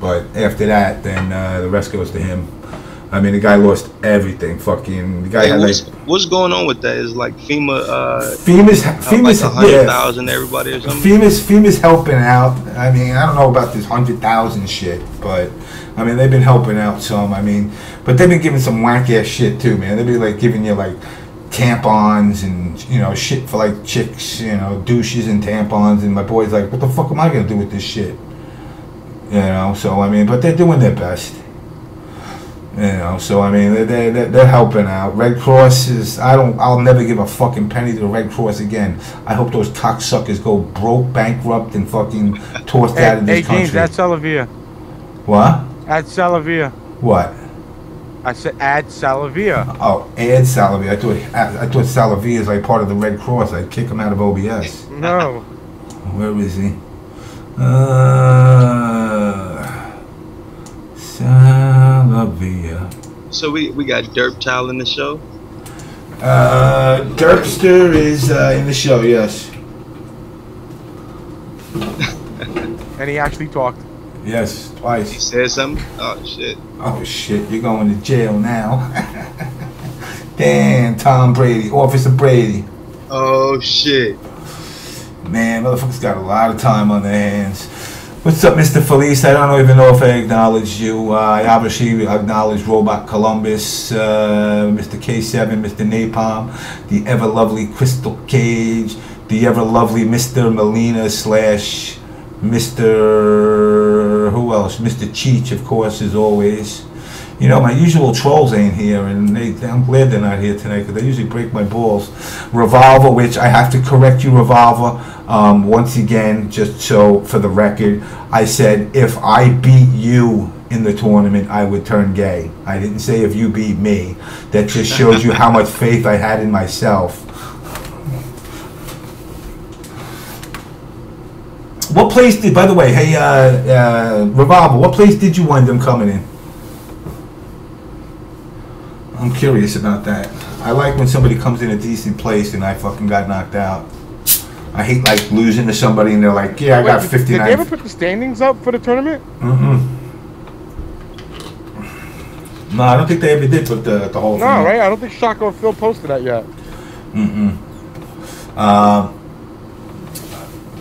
But after that, then uh, the rest goes to him. I mean, the guy lost everything. Fucking the guy Hey, had like what's, what's going on with that? Is like FEMA, uh, FEMA's FEMA's like hundred yeah. everybody or something? FEMA's FEMA's helping out. I mean, I don't know about this hundred thousand shit, but I mean, they've been helping out some. I mean, but they've been giving some whack ass shit too, man. They've been like giving you like tampons and you know shit for like chicks, you know, douches and tampons. And my boy's like, what the fuck am I gonna do with this shit? You know. So I mean, but they're doing their best. You know, so I mean, they're, they're, they're helping out. Red Cross is, I don't, I'll never give a fucking penny to the Red Cross again. I hope those cocksuckers go broke, bankrupt, and fucking tossed out of Hey, this hey James, country. add Salivia. What? Add Salivia. What? I said add Salivia. Oh, Ed Salavi. I thought I, I thought Salavi is like part of the Red Cross. I'd kick him out of OBS. No. Where is he? Uh, Salivia. So we we got Derptile in the show. Uh, Derpster is uh, in the show. Yes. And he actually talked. Yes, twice. He said something. Oh shit. Oh shit, you're going to jail now. Damn, Tom Brady, Officer Brady. Oh shit. Man, motherfuckers got a lot of time on their hands. What's up, Mr. Felice? I don't even know if I acknowledged you. Uh, I obviously acknowledged Robot Columbus, uh, Mr. K7, Mr. Napalm, the ever lovely Crystal Cage, the ever lovely Mr. Mileena slash Mr. Who else? Mr. Cheech, of course, as always. You know, my usual trolls ain't here, and they, I'm glad they're not here tonight because they usually break my balls. Revolver, which I have to correct you, Revolver. Um, once again, just so for the record, I said if I beat you in the tournament, I would turn gay. I didn't say if you beat me. That just shows you how much faith I had in myself. What place did, by the way, hey, uh, uh, Revolver, what place did you wind up coming in? I'm curious about that. I like when somebody comes in a decent place and I fucking got knocked out. I hate like losing to somebody and they're like, yeah, I got Wait, Did they ever put the standings up for the tournament? Mm-mm. No, I don't think they ever did put the, the whole No, thing. right? I don't think Shaka or Phil posted that yet. Mm-mm. Um,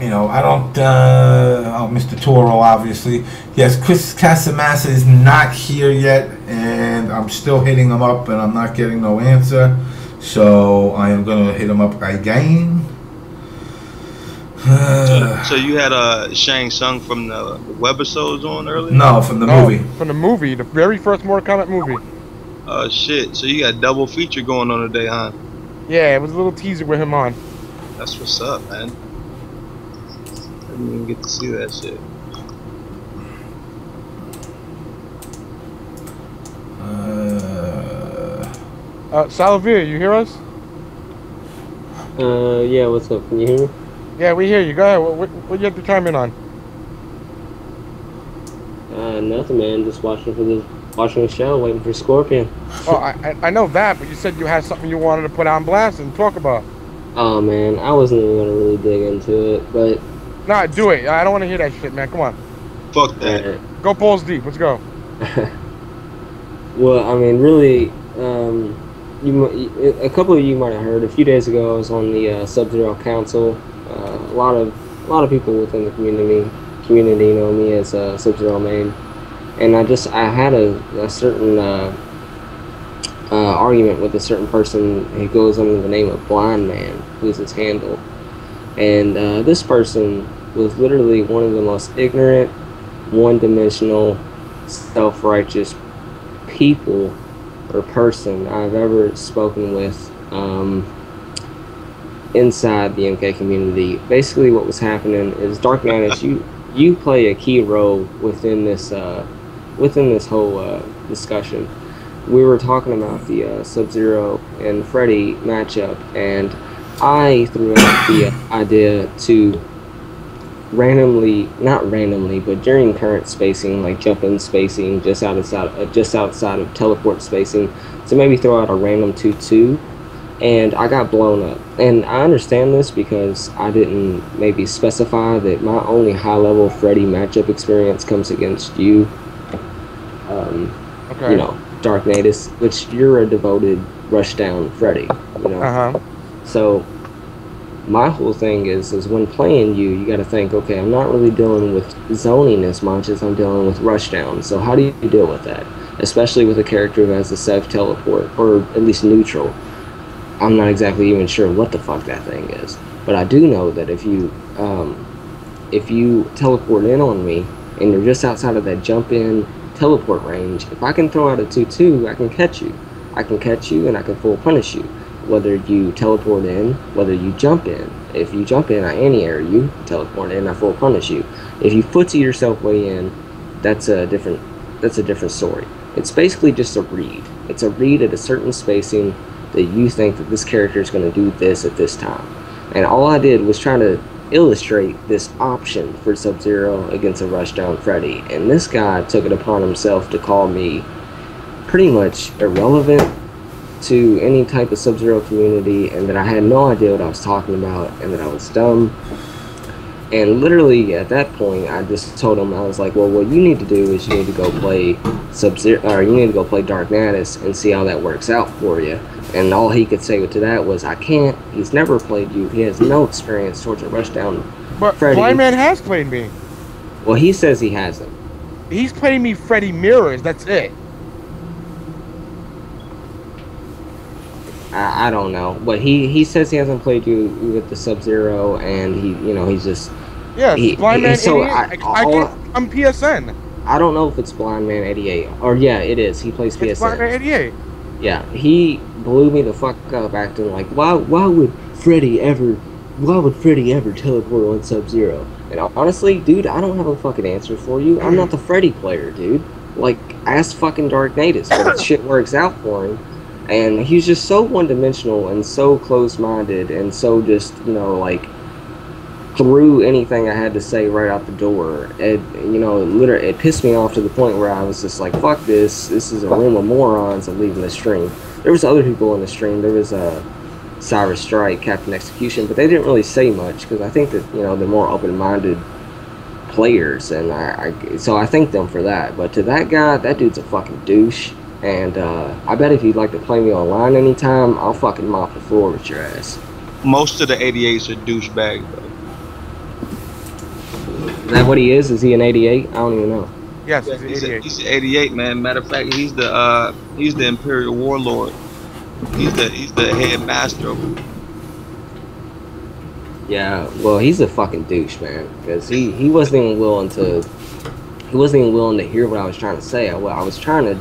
you know, I don't. Uh, oh, Mr. Toro, obviously. Yes, Chris Casamassa is not here yet, and I'm still hitting him up, and I'm not getting no answer. So I am gonna hit him up again. So, so you had uh, Shang Tsung from the, the webisodes on earlier? no, from the No, movie. From the movie, the very first Mortal Kombat movie. Oh shit. So you got double feature going on today, huh? Yeah, it was a little teaser with him on. That's what's up, man. I didn't even get to see that shit. Uh, Uh, Salivia, you hear us? Uh, yeah, what's up? Can you hear me? Yeah, we hear you. Go ahead. What, what, what you have to chime in on? Uh, nothing, man. Just watching for the watching the show, waiting for Scorpion. Oh, I, I I know that, but you said you had something you wanted to put on blast and talk about. Oh man, I wasn't even gonna really dig into it, but Nah, do it. I don't want to hear that shit, man. Come on. Fuck that. Go balls deep. Let's go. well, I mean, really, um, you a couple of you might have heard a few days ago. I was on the uh, Sub Zero Council. Uh, a lot of a lot of people within the community community know me as uh, Sub Zero main, and I just I had a, a certain uh, uh, argument with a certain person who goes under the name of Blind Man, who's his handle, and uh, this person was literally one of the most ignorant, one-dimensional, self-righteous people or person I've ever spoken with um, inside the MK community. Basically, what was happening is Dark Knight, you you play a key role within this uh, within this whole uh, discussion. We were talking about the uh, Sub Zero and Freddy matchup, and I threw out the idea to randomly, not randomly, but during current spacing, like jump in spacing, just outside, uh, just outside of teleport spacing, to maybe throw out a random two-two, and I got blown up. And I understand this because I didn't maybe specify that my only high-level Freddy matchup experience comes against you. Um, Okay. you know, Dark Natas, which you're a devoted rushdown Freddy, you know. Uh huh. So my whole thing is is when playing you, you got to think, okay, I'm not really dealing with zoning as much as I'm dealing with rushdown. So how do you deal with that? Especially with a character who has a safe teleport, or at least neutral. I'm not exactly even sure what the fuck that thing is, but I do know that if you um, if you teleport in on me and you're just outside of that jump in teleport range, if I can throw out a 2 2, I can catch you. I can catch you and I can full punish you. Whether you teleport in, whether you jump in. If you jump in, I anti-air you, teleport in, I full punish you. If you footsie yourself way in, that's a different that's a different story. It's basically just a read. It's a read at a certain spacing that you think that this character is going to do this at this time. And all I did was trying to illustrate this option for Sub-Zero against a Rushdown Freddy. And this guy took it upon himself to call me pretty much irrelevant to any type of Sub-Zero community and that I had no idea what I was talking about and that I was dumb. And literally at that point, I just told him, I was like, well, what you need to do is you need to go play Sub-Zero, or you need to go play Dark Natas and see how that works out for you. And all he could say to that was, I can't. He's never played you. He has no experience towards a rushdown. But Freddy. Blind Man has played me. Well, he says he hasn't. He's played me Freddy Mirrors. That's it. I, I don't know, but he he says he hasn't played you with the Sub Zero, and he you know he's just Yes, He- Blind he- Man so 88. I- I, I, I'm PSN. I don't know if it's Blind Man 88 or yeah, it is. He plays It's Blind Man PSN. 88. Yeah, he blew me the fuck up acting like why why would Freddy ever why would Freddy ever teleport on Sub Zero? And honestly, dude, I don't have a fucking answer for you. I'm not the Freddy player, dude. Like ask fucking Dark Natas, but shit works out for him. And he's just so one dimensional and so close minded and so just, you know, like threw anything I had to say right out the door. It, you know, it literally, it pissed me off to the point where I was just like, "Fuck this! This is a room of morons." I'm leaving the stream. There was other people in the stream. There was uh, Cyrus Strike, Captain Execution, but they didn't really say much because I think that you know they're more open-minded players, and I, I so I thank them for that. But to that guy, that dude's a fucking douche. And uh, I bet if you'd like to play me online anytime, I'll fucking mop the floor with your ass. Most of the 88s are douchebags, though. Is that what he is? Is he an 88? I don't even know. Yes, Yeah, he's he's, an a, 88. he's a 88 man. Matter of fact, he's the uh, he's the Imperial Warlord. He's the he's the head master of them. Yeah, well, he's a fucking douche, man. Because he, he wasn't even willing to he wasn't even willing to hear what I was trying to say. I, I was trying to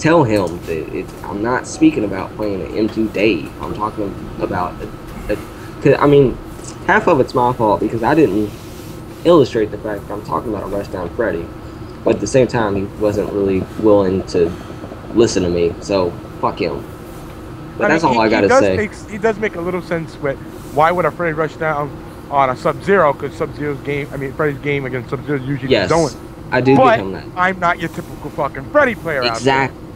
tell him that it, I'm not speaking about playing an M2 Dave. I'm talking about a, a, cause, I mean, half of it's my fault because I didn't illustrate the fact that I'm talking about a Rushdown Freddy. But at the same time, he wasn't really willing to listen to me. So fuck him. But that's mean, all he- I gotta say. Make, he does make a little sense with why would a Freddy rush down on a Sub Zero? Because Sub Zero's game, I mean, Freddy's game against Sub Zero is usually Yes, zone. I do but give him that. I'm not your typical fucking Freddy player. out there. Exactly.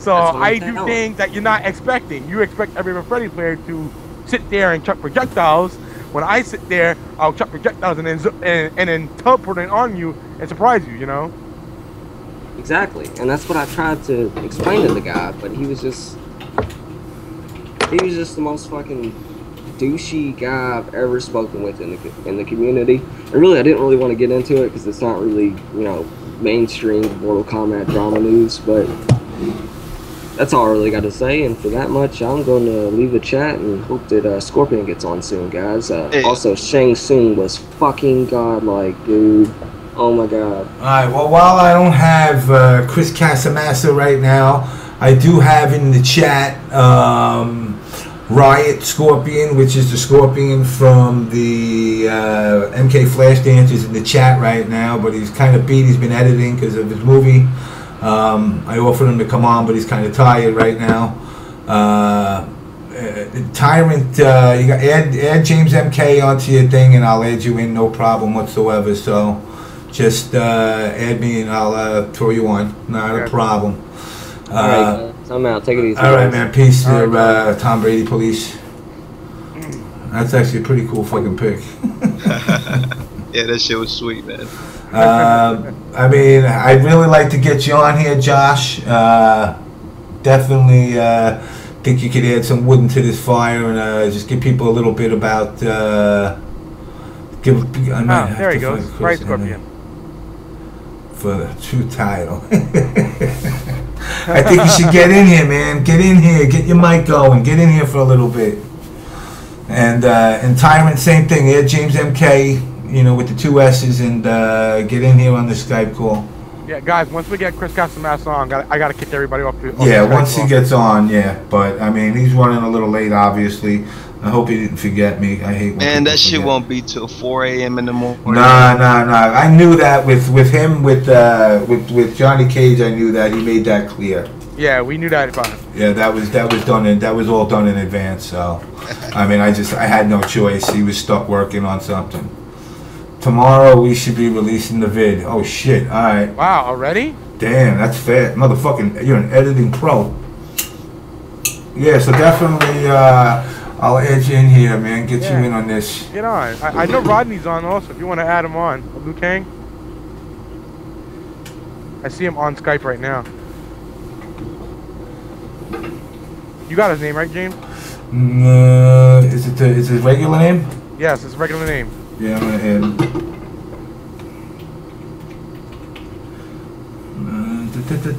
So I do things that you're not expecting. You expect every Freddy player to sit there and chuck projectiles. When I sit there, I'll chuck projectiles and then and, and then teleport it on you and surprise you. You know. Exactly, and that's what I tried to explain to the guy, but he was just he was just the most fucking douchey guy I've ever spoken with in the in the community. And really, I didn't really want to get into it because it's not really you know mainstream Mortal Kombat drama news, but that's all I really got to say. And for that much, I'm going to leave the chat and hope that uh, Scorpion gets on soon, guys. Uh, Hey. Also, Shang Tsung was fucking godlike, dude. Oh my god. All right. Well, while I don't have uh, Chris Casamassa right now, I do have in the chat um, Riot Scorpion, which is the Scorpion from the uh, MK Flashdance, is in the chat right now. But he's kind of beat. He's been editing because of his movie. Um, I offered him to come on, but he's kind of tired right now. Uh, uh, Tyrant, uh, you got add add James MK onto your thing, and I'll add you in, no problem whatsoever. So, just uh, add me, and I'll uh, throw you on. Not a problem. All Uh, right, I'm out. Take it easy. all right, guys. man. Peace All to right, uh, Tom Brady police. That's actually a pretty cool fucking pick. Yeah, that shit was sweet, man. uh, I mean, I'd really like to get you on here, Josh. Uh, definitely uh, think you could add some wood into this fire and uh, just give people a little bit about. Uh, give. I might Ah, have there he to goes. find Right, Chris Scorpion. For the true title. I think you should get in here, man. Get in here. Get your mic going. Get in here for a little bit. And uh, and Tyrant, same thing. Yeah, James MK, you know, with the two S's, and uh, get in here on the Skype call. Yeah, guys. Once we get Chris Casamassa on, gotta, I gotta kick everybody off the. off Yeah, the once he gets on, yeah. But I mean, he's running a little late, obviously. I hope he didn't forget me. I hate. when Man, people that shit forget. won't be till 4 a.m. in the morning. Nah, nah, nah. I knew that with with him with uh with with Johnny Cage. I knew that he made that clear. Yeah, we knew that about him. Yeah, that was that was done in that was all done in advance. So, I mean, I just I had no choice. He was stuck working on something. Tomorrow we should be releasing the vid. Oh shit! All right. Wow, already? Damn, that's fair, motherfucking. You're an editing pro. Yeah, so definitely, uh, I'll edge in here, man. Get Yeah. you in on this. Get on. I, I know Rodney's on also. If you want to add him on, Liu Kang. I see him on Skype right now. You got his name right, James? Mm, uh, is it the, is his regular name? Yes, his regular name. Yeah,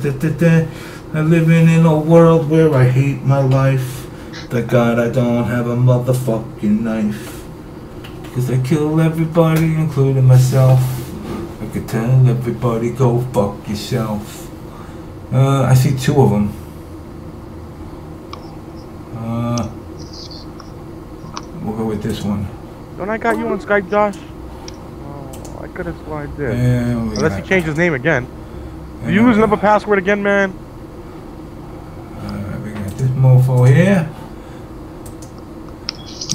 da, da, da. I'm living in a world where I hate my life. Thank God I don't have a motherfucking knife. Cause I kill everybody, including myself. I could tell everybody, go fuck yourself. Uh, I see two of them. Uh, we'll go with this one. Don't I got you on Skype, Josh? Oh, I could have sworn I did. Yeah, Unless he changed his name again. Do you Yeah. use another password again, man? Alright, we got this mofo here.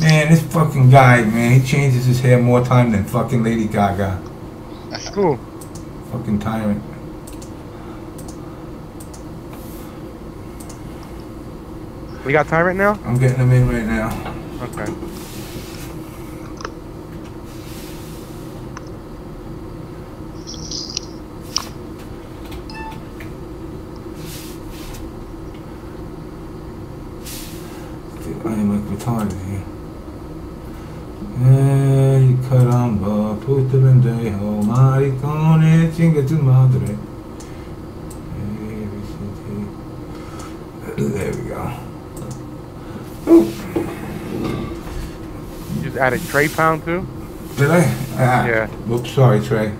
Man, this fucking guy, man, he changes his hair more time than fucking Lady Gaga. That's cool. Fucking tyrant. We got time right now? I'm getting him in right now. Okay. I am like retarded here. Hey, caramba, puto pendejo, maricone, chinga tu madre. There we go. You TrePound too? Did I? Ah, Yeah. Oops, sorry, Trey.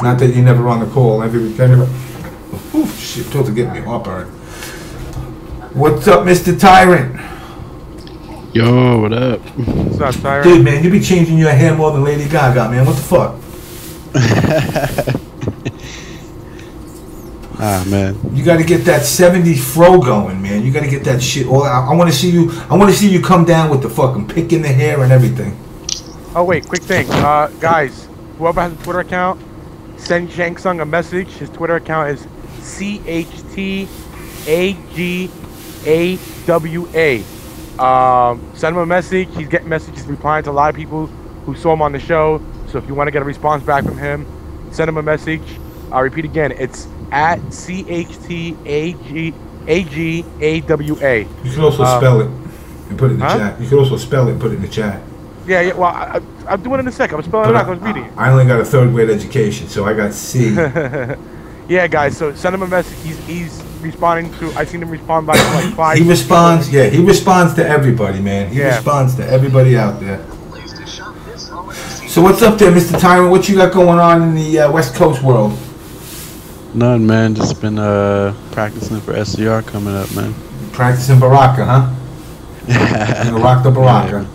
Not that you never on the call. Every I never. Oof, shit, told to get me heartburn. What's up, Mr. Tyrant? Yo, what up? What's up, Tyrant? Dude, man, you be changing your hair more than Lady Gaga, man. What the fuck? ah, man. You got to get that 70s fro going, man. You got to get that shit. All I, I want to see you. I want to see you come down with the fucking pick in the hair and everything. Oh wait, quick thing, uh, guys. Whoever has a Twitter account, send Shang Tsung a message. His Twitter account is C H T A G A W A. Um, send him a message. He's getting messages, replying to a lot of people who saw him on the show. So if you want to get a response back from him, send him a message. I'll repeat again. It's at C H T A G A G A W A. You can also spell it and put it in the huh? chat. You can also spell it and put it in the chat. Yeah, yeah. Well, I, I, I'm doing it in a second. I'm spelling it out. 'cause I was reading it. I only got a third grade education, so I got C. yeah, guys. So send him a message. He's he's responding to. I seen him respond by like five. He responds, yeah, he responds to everybody, man. He Yeah. responds to everybody out there. So what's up there, Mr. Tyrant? What you got going on in the uh, West Coast world? None, man. Just been uh practicing for SCR coming up, man. Practicing Baraka, huh? You gonna rock the Baraka.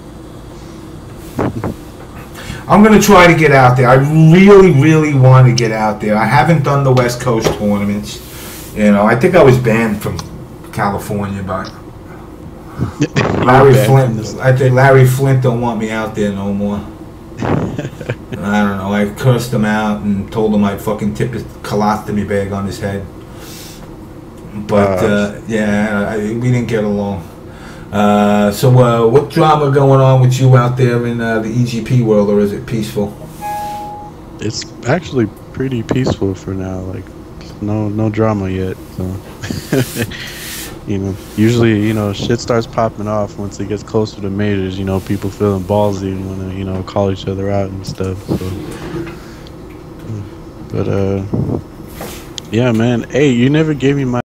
I'm gonna try to get out there. I really, really want to get out there. I haven't done the West Coast tournaments. You know, I think I was banned from California by Larry Flynt. I think Larry Flynt don't want me out there no more. I don't know. I cursed him out and told him I'd fucking tip his colostomy bag on his head. But Uh, uh, yeah, I, we didn't get along. Uh, so uh, what drama going on with you out there in uh, the EGP world, or is it peaceful? It's actually pretty peaceful for now. Like, no no drama yet. So. you know, usually, you know, shit starts popping off once it gets closer to majors. You know, people feeling ballsy and want to, you know, call each other out and stuff. So, but uh, yeah, man. Hey, you never gave me my